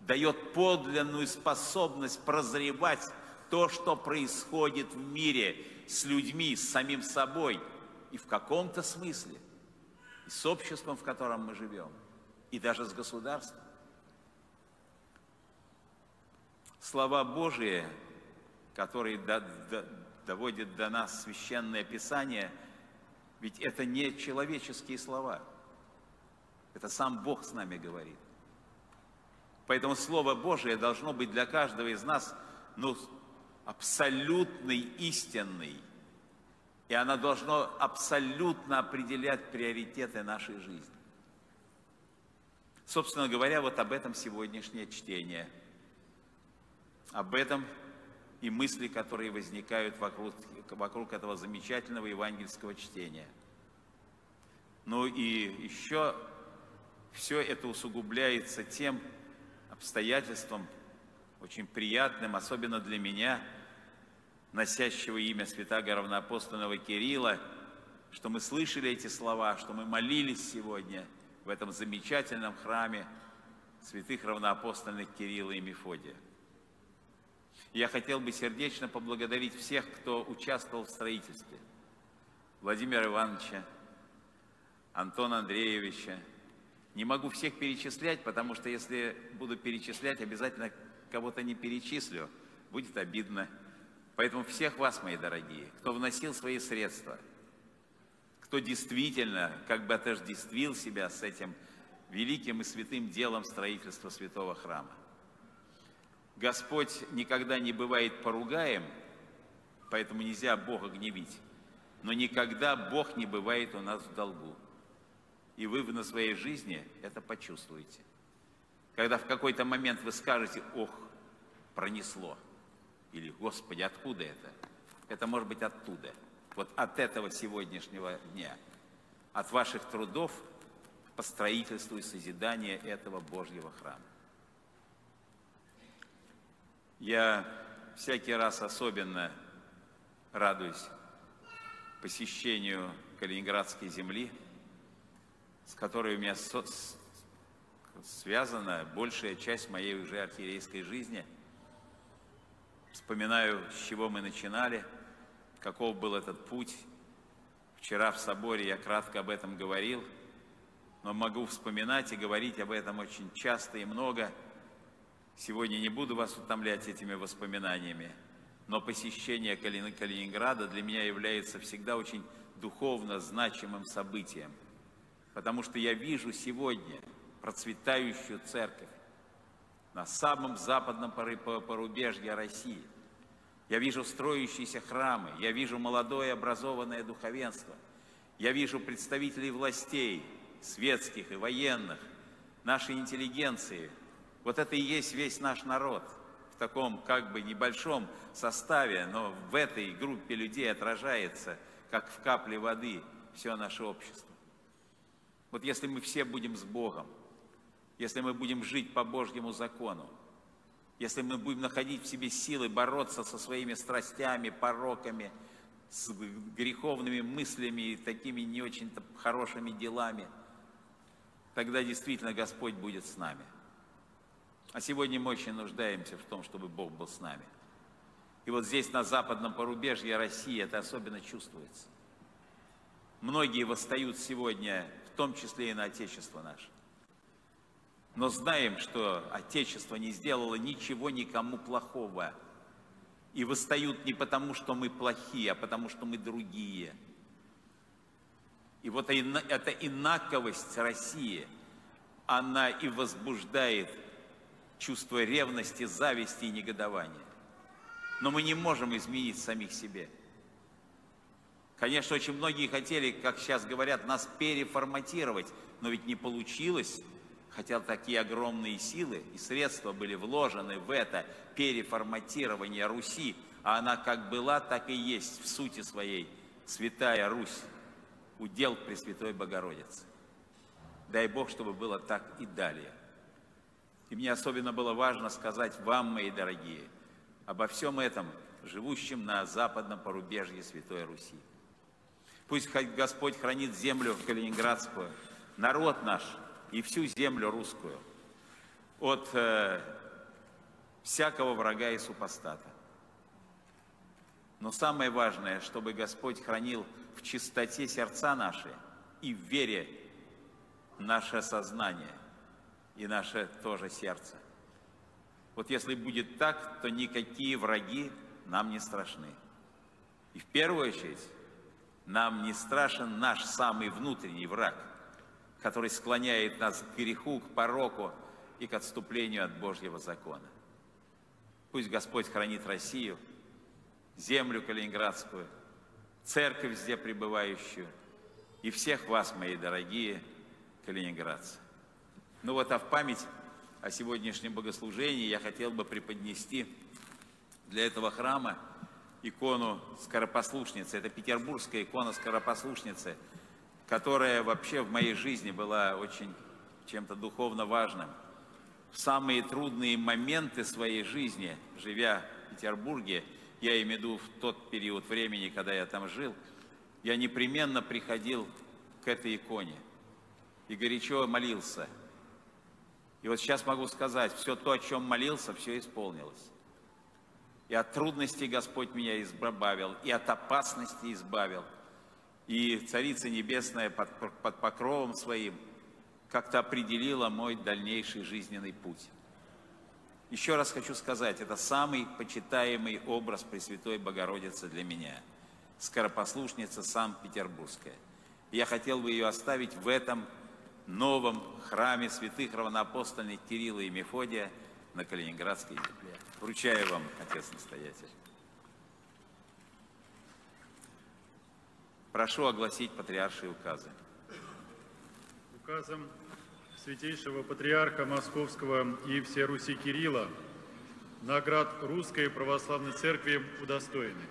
Speaker 2: дает подлинную способность прозревать то, что происходит в мире с людьми, с самим собой и в каком-то смысле, и с обществом, в котором мы живем, и даже с государством. Слова Божии, которые доводят до нас Священное Писание – ведь это не человеческие слова. Это сам Бог с нами говорит. Поэтому Слово Божие должно быть для каждого из нас ну, абсолютной истинной. И оно должно абсолютно определять приоритеты нашей жизни. Собственно говоря, вот об этом сегодняшнее чтение. Об этом и мысли, которые возникают вокруг, вокруг этого замечательного евангельского чтения. Ну и еще все это усугубляется тем обстоятельством, очень приятным, особенно для меня, носящего имя святаго равноапостольного Кирилла, что мы слышали эти слова, что мы молились сегодня в этом замечательном храме святых равноапостольных Кирилла и Мефодия. Я хотел бы сердечно поблагодарить всех, кто участвовал в строительстве. Владимира Ивановича, Антона Андреевича. Не могу всех перечислять, потому что если буду перечислять, обязательно кого-то не перечислю. Будет обидно. Поэтому всех вас, мои дорогие, кто вносил свои средства, кто действительно как бы отождествил себя с этим великим и святым делом строительства святого храма. Господь никогда не бывает поругаем, поэтому нельзя Бога гневить. Но никогда Бог не бывает у нас в долгу. И вы на своей жизни это почувствуете. Когда в какой-то момент вы скажете, ох, пронесло. Или, Господи, откуда это? Это может быть оттуда. Вот от этого сегодняшнего дня. От ваших трудов по строительству и созиданию этого Божьего храма. Я всякий раз особенно радуюсь посещению Калининградской земли, с которой у меня, связана большая часть моей уже архиерейской жизни. Вспоминаю, с чего мы начинали, каков был этот путь. Вчера в соборе я кратко об этом говорил, но могу вспоминать и говорить об этом очень часто и много. Сегодня не буду вас утомлять этими воспоминаниями, но посещение Калининграда для меня является всегда очень духовно значимым событием, потому что я вижу сегодня процветающую церковь на самом западном порубежье России. Я вижу строящиеся храмы, я вижу молодое образованное духовенство, я вижу представителей властей, светских и военных, нашей интеллигенции. Вот это и есть весь наш народ в таком как бы небольшом составе, но в этой группе людей отражается – как в капле воды, все наше общество. Вот если мы все будем с Богом, если мы будем жить по Божьему закону, если мы будем находить в себе силы бороться со своими страстями, пороками, с греховными мыслями и такими не очень хорошими делами, тогда действительно Господь будет с нами. А сегодня мы очень нуждаемся в том, чтобы Бог был с нами. И вот здесь, на западном порубежье России, это особенно чувствуется. Многие восстают сегодня, в том числе и на Отечество наше. Но знаем, что Отечество не сделало ничего никому плохого. И восстают не потому, что мы плохие, а потому, что мы другие. И вот эта инаковость России, она и возбуждает чувство ревности, зависти и негодования. Но мы не можем изменить самих себе. Конечно, очень многие хотели, как сейчас говорят, нас переформатировать, но ведь не получилось, хотя такие огромные силы и средства были вложены в это переформатирование Руси, а она как была, так и есть в сути своей, святая Русь, удел Пресвятой Богородицы. Дай Бог, чтобы было так и далее. И мне особенно было важно сказать вам, мои дорогие, обо всем этом, живущем на западном порубежье Святой Руси. Пусть Господь хранит землю Калининградскую, народ наш и всю землю русскую от э, всякого врага и супостата. Но самое важное, чтобы Господь хранил в чистоте сердца наши и в вере наше сознание и наше тоже сердце. Вот если будет так, то никакие враги нам не страшны. И в первую очередь нам не страшен наш самый внутренний враг, который склоняет нас к греху, к пороку и к отступлению от Божьего закона. Пусть Господь хранит Россию, землю Калининградскую, церковь здесь пребывающую и всех вас, мои дорогие калининградцы. Ну вот, а в память о сегодняшнем богослужении я хотел бы преподнести для этого храма икону Скоропослушницы. Это петербургская икона Скоропослушницы, которая вообще в моей жизни была очень чем-то духовно важным. В самые трудные моменты своей жизни, живя в Петербурге, я имею в виду в тот период времени, когда я там жил, я непременно приходил к этой иконе и горячо молился – и вот сейчас могу сказать, все то, о чем молился, все исполнилось. И от трудностей Господь меня избавил, и от опасности избавил. И Царица Небесная под, под покровом своим как-то определила мой дальнейший жизненный путь. Еще раз хочу сказать, это самый почитаемый образ Пресвятой Богородицы для меня. Скоропослушница Санкт-Петербургская. Я хотел бы ее оставить в этом новом храме святых равноапостольных Кирилла и Мефодия на Калининградской земле. Вручаю вам, отец-настоятель. Прошу огласить патриаршие указы.
Speaker 16: Указом Святейшего Патриарха Московского и всей Руси Кирилла наград Русской Православной Церкви удостоены.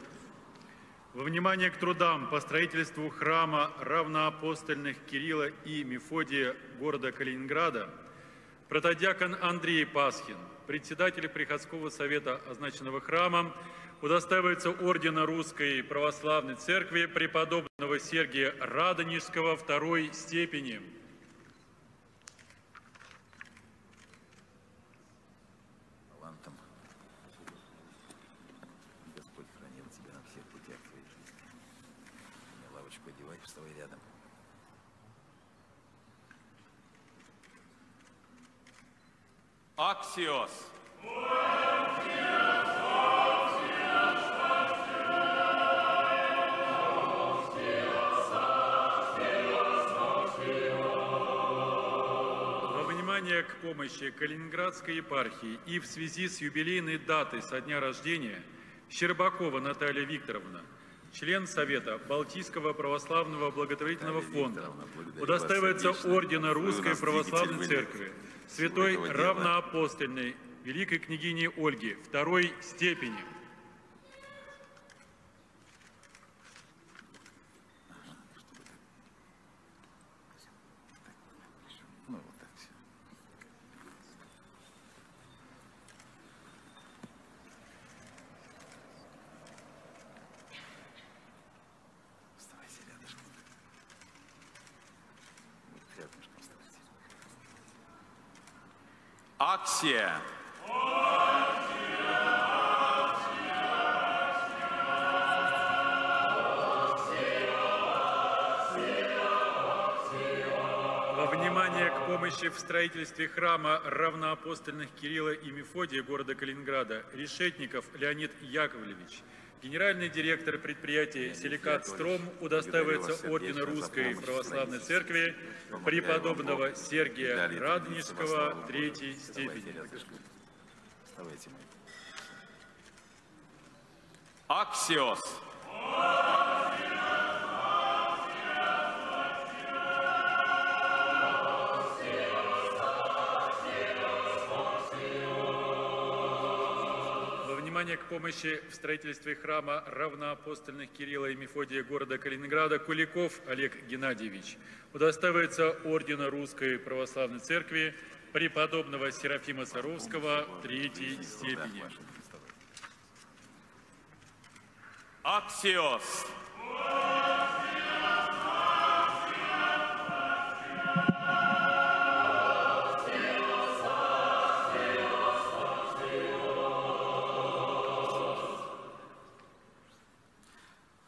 Speaker 16: Во внимание к трудам по строительству храма равноапостольных Кирилла и Мефодия города Калининграда протодиакон Андрей Пасхин, председатель приходского совета означенного храма, удостаивается ордена Русской Православной Церкви преподобного Сергия Радонежского второй степени –
Speaker 2: Аксиос.
Speaker 16: Во внимание к помощи Калининградской епархии и в связи с юбилейной датой со дня рождения Щербакова Наталья Викторовна, член Совета Балтийского православного благотворительного фонда, удостаивается ордена Русской православной церкви, святой равноапостольной великой княгини Ольги второй степени.
Speaker 2: Аксия.
Speaker 16: Во внимание к помощи в строительстве храма равноапостольных Кирилла и Мефодия города Калининграда Решетников Леонид Яковлевич, генеральный директор предприятия «Силикат Стром» удостаивается ордена Русской Православной Церкви преподобного Сергия Радонежского третьей степени.
Speaker 2: Аксиос.
Speaker 16: Внимание к помощи в строительстве храма равноапостольных Кирилла и Мефодия города Калининграда Куликов Олег Геннадьевич удостаивается ордена Русской Православной Церкви преподобного Серафима Саровского третьей степени.
Speaker 2: Аксиос.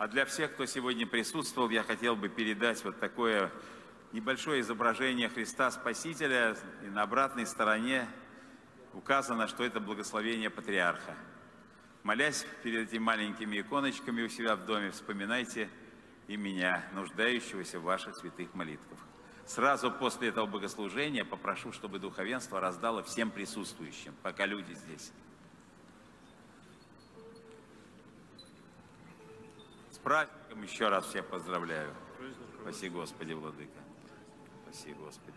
Speaker 2: А для всех, кто сегодня присутствовал, я хотел бы передать вот такое небольшое изображение Христа Спасителя. И на обратной стороне указано, что это благословение патриарха. Молясь перед этими маленькими иконочками у себя в доме, вспоминайте и меня, нуждающегося в ваших святых молитвах. Сразу после этого богослужения попрошу, чтобы духовенство раздало всем присутствующим, пока люди здесь. Праздником еще раз всех поздравляю. Спаси Господи, Владыка. Спаси Господи.